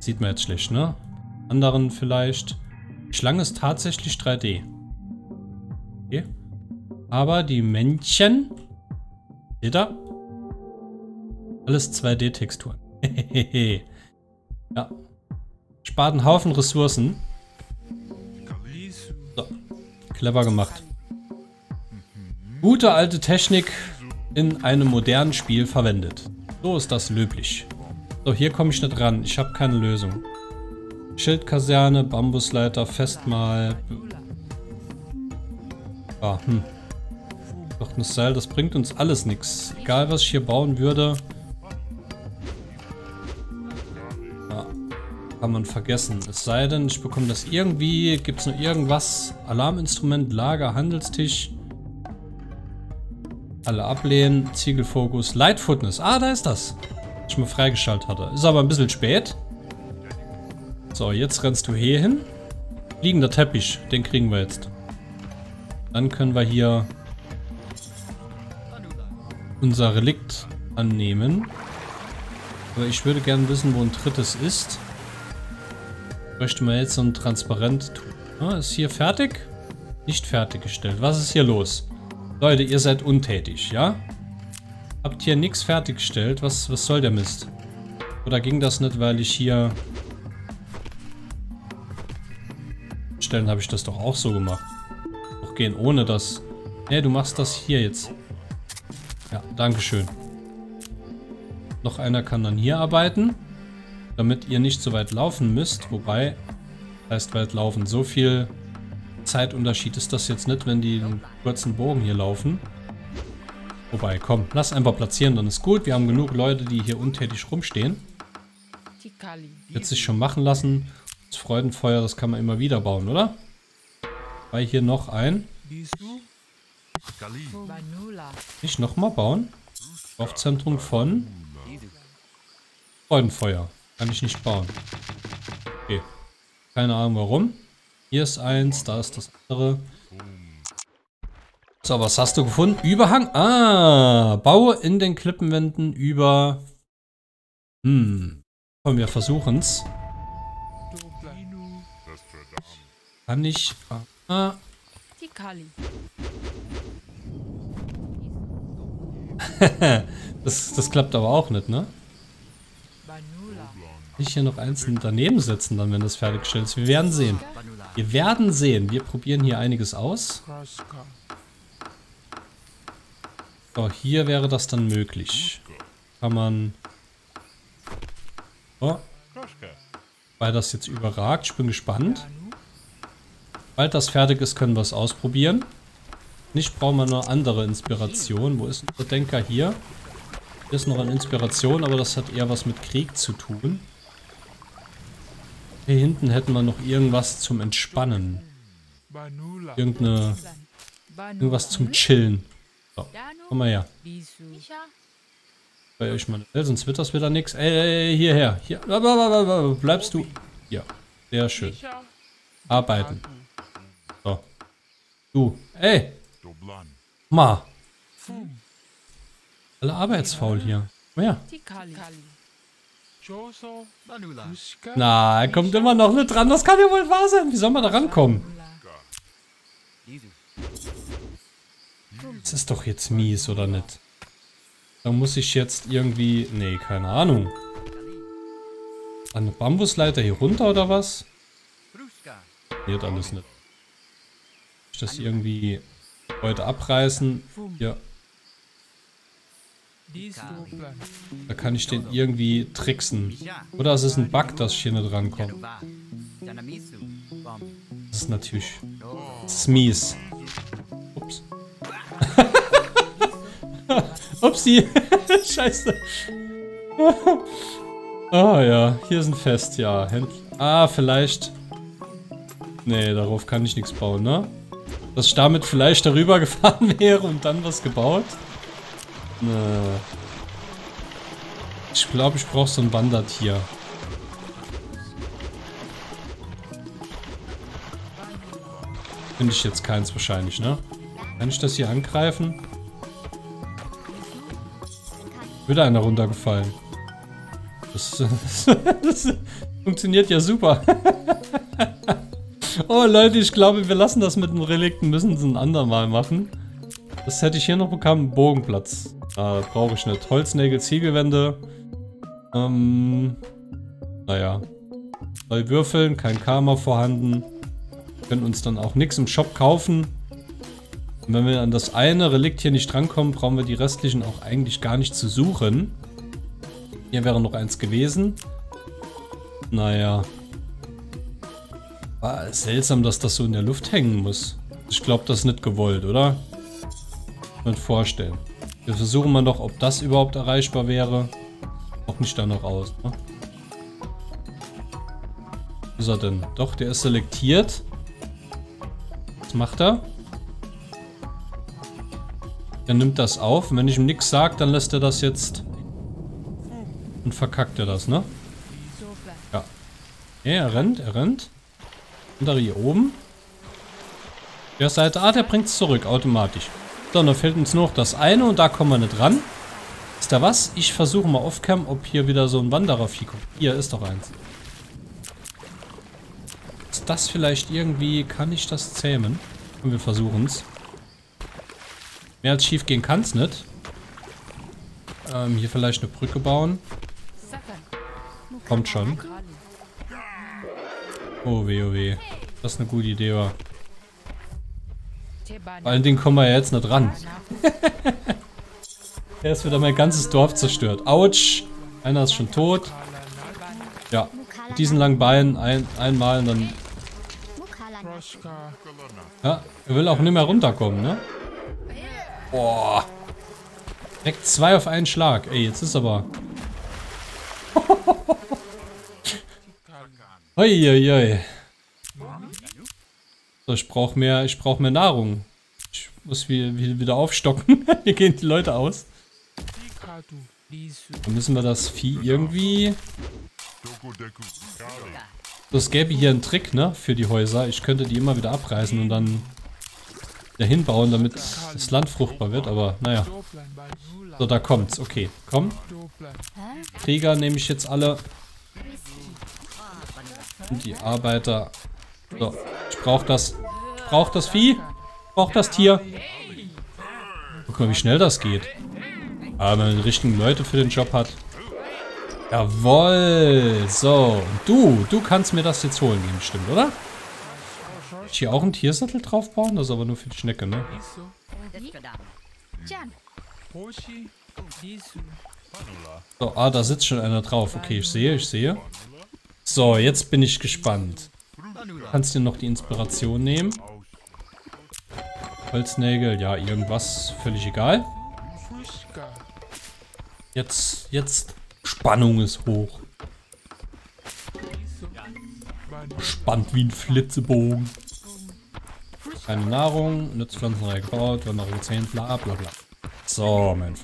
Sieht man jetzt schlecht, ne? Anderen vielleicht. Die Schlange ist tatsächlich 3D. Okay. Aber die Männchen... Seht ihr? Alles 2D-Texturen. ja. Spart einen Haufen Ressourcen. So. Clever gemacht. Gute alte Technik in einem modernen Spiel verwendet. So ist das löblich. So, hier komme ich nicht ran. Ich habe keine Lösung. Schildkaserne, Bambusleiter, Festmahl. Ah, hm. Doch ein Seil, das bringt uns alles nichts. Egal, was ich hier bauen würde. Kann man vergessen. Es sei denn, ich bekomme das irgendwie. Gibt es noch irgendwas? Alarminstrument, Lager, Handelstisch. Alle ablehnen. Ziegelfokus, Lightfootness. Ah, da ist das. Ich mal freigeschaltet hatte. Ist aber ein bisschen spät. So, jetzt rennst du hier hin. Liegender Teppich, den kriegen wir jetzt. Dann können wir hier unser Relikt annehmen. Aber ich würde gerne wissen, wo ein drittes ist. Möchte mal jetzt so ein Transparent tun. Ah, ist hier fertig? Nicht fertiggestellt. Was ist hier los? Leute, ihr seid untätig, ja? Habt hier nichts fertiggestellt. Was, was soll der Mist? Oder ging das nicht, weil ich hier... Stellen habe ich das doch auch so gemacht. Doch gehen ohne das. Ne, du machst das hier jetzt. Ja, dankeschön. Noch einer kann dann hier arbeiten. Damit ihr nicht so weit laufen müsst. Wobei, heißt weit laufen. So viel Zeitunterschied ist das jetzt nicht, wenn die einen kurzen Bogen hier laufen. Wobei, komm, lass einfach platzieren, dann ist gut. Wir haben genug Leute, die hier untätig rumstehen. Wird sich schon machen lassen. Das Freudenfeuer, das kann man immer wieder bauen, oder? Weil hier noch ein. Nicht nochmal bauen? Aufzentrum von Freudenfeuer. Kann ich nicht bauen. Okay. Keine Ahnung warum. Hier ist eins, da ist das andere. So, was hast du gefunden? Überhang. Ah, baue in den Klippenwänden über... Hm. Komm, wir versuchen's. Kann ich... Ah. das, das klappt aber auch nicht, ne? Ich hier noch einzeln daneben setzen, dann, wenn das fertiggestellt ist. Wir werden sehen. Wir werden sehen. Wir probieren hier einiges aus. So, hier wäre das dann möglich. Kann man... Oh. Weil das jetzt überragt. Ich bin gespannt. Bald das fertig ist, können wir es ausprobieren. Nicht brauchen wir nur andere Inspiration. Wo ist unser Denker hier? Hier ist noch eine Inspiration, aber das hat eher was mit Krieg zu tun. Hier hinten hätten wir noch irgendwas zum Entspannen. Irgendeine... Irgendwas zum Chillen. So, komm mal her. Bei euch mal. Sonst wird das wieder nichts. Ey, hierher. Hier. Bleibst du. Ja. Sehr schön. Arbeiten. So. Du. Ey. Ma. Alle arbeitsfaul hier. Komm her. Na, er kommt immer noch nicht dran. Das kann ja wohl wahr sein. Wie soll man da rankommen? Das ist doch jetzt mies, oder nicht? Da muss ich jetzt irgendwie... Nee, keine Ahnung. An eine Bambusleiter hier runter, oder was? Geht alles nicht. Ich das irgendwie heute abreißen? Hier. Da kann ich den irgendwie tricksen. Oder es ist ein Bug, dass ich hier nicht rankomme. Das ist natürlich... Das ist mies. Ups. Upsi. Scheiße. Ah oh, ja, hier ist ein Fest, ja. Ah, vielleicht... Nee, darauf kann ich nichts bauen, ne? Dass ich damit vielleicht darüber gefahren wäre und dann was gebaut? Nee. Ich glaube, ich brauche so ein Wandertier. Finde ich jetzt keins wahrscheinlich, ne? Kann ich das hier angreifen? Wieder einer runtergefallen. Das, das, das funktioniert ja super. oh Leute, ich glaube, wir lassen das mit den Relikten. Müssen sie ein andermal machen. Das hätte ich hier noch bekommen. Bogenplatz. Ah, brauche ich nicht. Holznägel, Ziegelwände. Ähm, naja. Bei Würfeln, kein Karma vorhanden. können uns dann auch nichts im Shop kaufen. Und wenn wir an das eine Relikt hier nicht drankommen, brauchen wir die restlichen auch eigentlich gar nicht zu suchen. Hier wäre noch eins gewesen. Naja. War seltsam, dass das so in der Luft hängen muss. Ich glaube, das ist nicht gewollt, oder? Nicht vorstellen. Wir versuchen mal noch, ob das überhaupt erreichbar wäre. Auch nicht da noch aus, ne? Wo ist er denn? Doch, der ist selektiert. Was macht er? Er nimmt das auf. Und wenn ich ihm nichts sage, dann lässt er das jetzt... Und verkackt er das, ne? Ja. ja er rennt, er rennt. Und da hier oben. Der Seite... Ah, der bringt es zurück, automatisch. So, dann fehlt uns nur noch das eine und da kommen wir nicht ran. Ist da was? Ich versuche mal off-cam, ob hier wieder so ein Wanderervieh kommt. Hier ist doch eins. Ist das vielleicht irgendwie... Kann ich das zähmen? Und wir versuchen es. Mehr als schief gehen kann es nicht. Ähm, hier vielleicht eine Brücke bauen. Kommt schon. Oh weh, oh weh. Das ist eine gute Idee war. Vor allen Dingen kommen wir ja jetzt nicht ran. er ist wieder mein ganzes Dorf zerstört. Autsch! Einer ist schon tot. Ja, mit diesen langen Beinen ein, einmal und dann... Ja, er will auch nicht mehr runterkommen, ne? Boah. Direkt zwei auf einen Schlag. Ey, jetzt ist aber... Uiuiui. So, ich brauche mehr, ich mehr Nahrung. Ich muss wieder, aufstocken. Hier gehen die Leute aus. Dann müssen wir das Vieh irgendwie... Es gäbe hier einen Trick, ne, für die Häuser. Ich könnte die immer wieder abreißen und dann dahin bauen, damit das Land fruchtbar wird, aber naja. So, da kommt's. Okay, komm. Krieger nehme ich jetzt alle. Und die Arbeiter. So, brauche das. Ich brauche das Vieh. Ich brauche das Tier. Guck mal, wie schnell das geht. Aber wenn man die richtigen Leute für den Job hat. Jawoll. So, du, du kannst mir das jetzt holen gehen, stimmt, oder? ich hier auch einen Tiersattel draufbauen? Das ist aber nur für die Schnecke, ne? So, ah, da sitzt schon einer drauf. Okay, ich sehe, ich sehe. So, jetzt bin ich gespannt. Kannst dir noch die Inspiration nehmen. Holznägel, ja, irgendwas, völlig egal. Jetzt, jetzt, Spannung ist hoch. Spannend wie ein Flitzebogen. Keine Nahrung, Nutzpflanzenreihe gebaut, Wanderung 10, bla bla bla. So, Freund.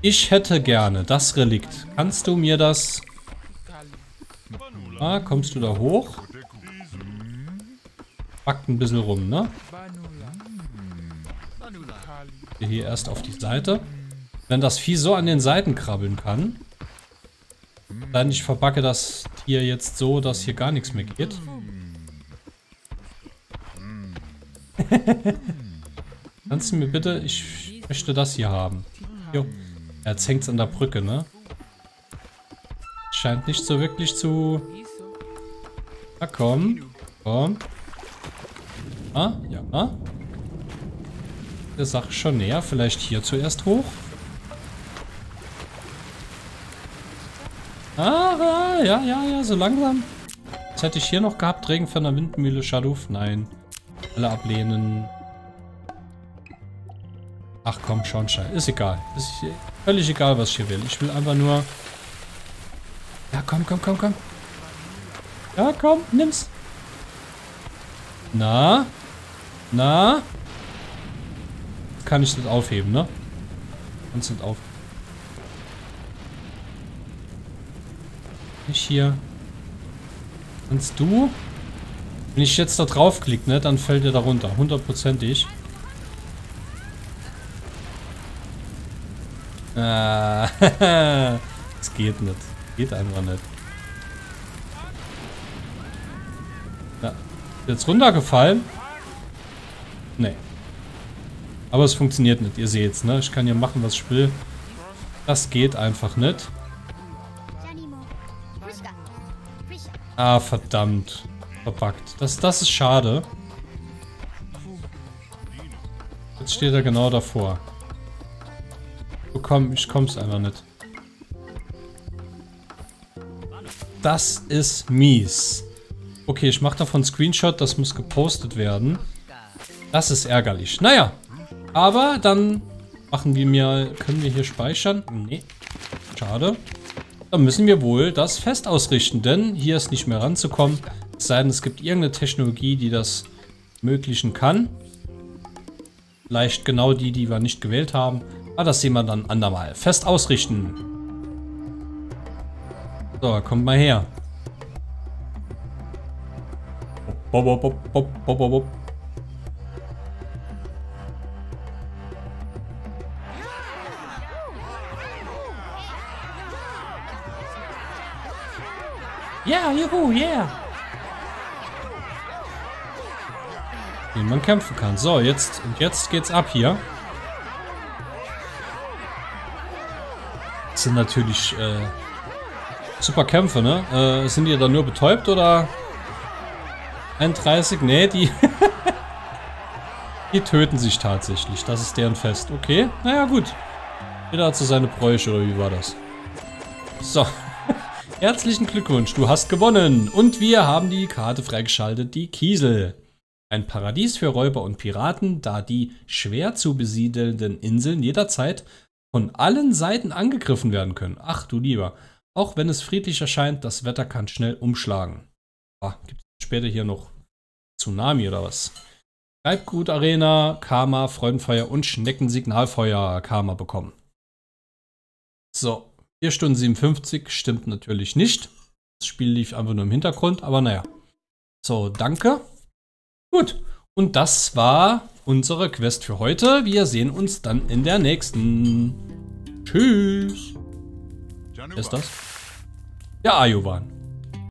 Ich hätte gerne das Relikt. Kannst du mir das... Ah, kommst du da hoch? Packt ein bisschen rum, ne? Hier erst auf die Seite. Wenn das Vieh so an den Seiten krabbeln kann, dann ich verbacke das Tier jetzt so, dass hier gar nichts mehr geht. Kannst du mir bitte... Ich möchte das hier haben. Jo. Jetzt hängt es an der Brücke, ne? Scheint nicht so wirklich zu... Na komm. Komm. Ah, ja, ja. Der Sache schon näher. Vielleicht hier zuerst hoch. Ah, ja, ja, ja, so langsam. Was hätte ich hier noch gehabt? Regen von der Windmühle, Shadow? Nein. Alle ablehnen. Ach komm, Schornstein. Ist egal. Ist völlig egal, was ich hier will. Ich will einfach nur... Ja, komm, komm, komm, komm. Ja, komm, nimm's. Na? Na? Kann ich das aufheben, ne? Kannst du das auf... Nicht hier. Kannst du? Wenn ich jetzt da draufklicke, ne, dann fällt er da runter. Hundertprozentig. Ah, das geht nicht. Geht einfach nicht. Ja. Jetzt runtergefallen? Nee. Aber es funktioniert nicht. Ihr seht's, ne? Ich kann hier machen, was ich will. Das geht einfach nicht. Ah, verdammt. Verpackt. Das, das ist schade. Jetzt steht er genau davor. Oh, komm, ich komm's einfach nicht. Das ist mies. Okay, ich mache davon Screenshot, das muss gepostet werden. Das ist ärgerlich. Naja, aber dann machen wir mir... Können wir hier speichern? Nee. Schade. Dann müssen wir wohl das Fest ausrichten, denn hier ist nicht mehr ranzukommen. Es sei denn, es gibt irgendeine Technologie, die das ermöglichen kann. Vielleicht genau die, die wir nicht gewählt haben. Aber das sehen wir dann andermal. Fest ausrichten. So, kommt mal her. Bop, bop, bop, bop, bop, bop. Ja, juhu, yeah. Den man kämpfen kann. So, jetzt, und jetzt geht's ab hier. Das sind natürlich äh, super Kämpfe, ne? Äh, sind die dann nur betäubt oder 31? Nee, die die töten sich tatsächlich. Das ist deren Fest. Okay, naja gut. Jeder hat so seine Bräuche, oder wie war das? So. Herzlichen Glückwunsch, du hast gewonnen. Und wir haben die Karte freigeschaltet, die Kiesel. Ein Paradies für Räuber und Piraten, da die schwer zu besiedelnden Inseln jederzeit von allen Seiten angegriffen werden können. Ach du lieber. Auch wenn es friedlich erscheint, das Wetter kann schnell umschlagen. Ah, gibt es später hier noch Tsunami oder was? Treibgut Arena, Karma, Freudenfeuer und Schneckensignalfeuer Karma bekommen. So, 4 Stunden 57 stimmt natürlich nicht. Das Spiel lief einfach nur im Hintergrund, aber naja. So, danke. Gut, und das war unsere Quest für heute. Wir sehen uns dann in der nächsten. Tschüss. Wer ist das? Ja, Ayoban.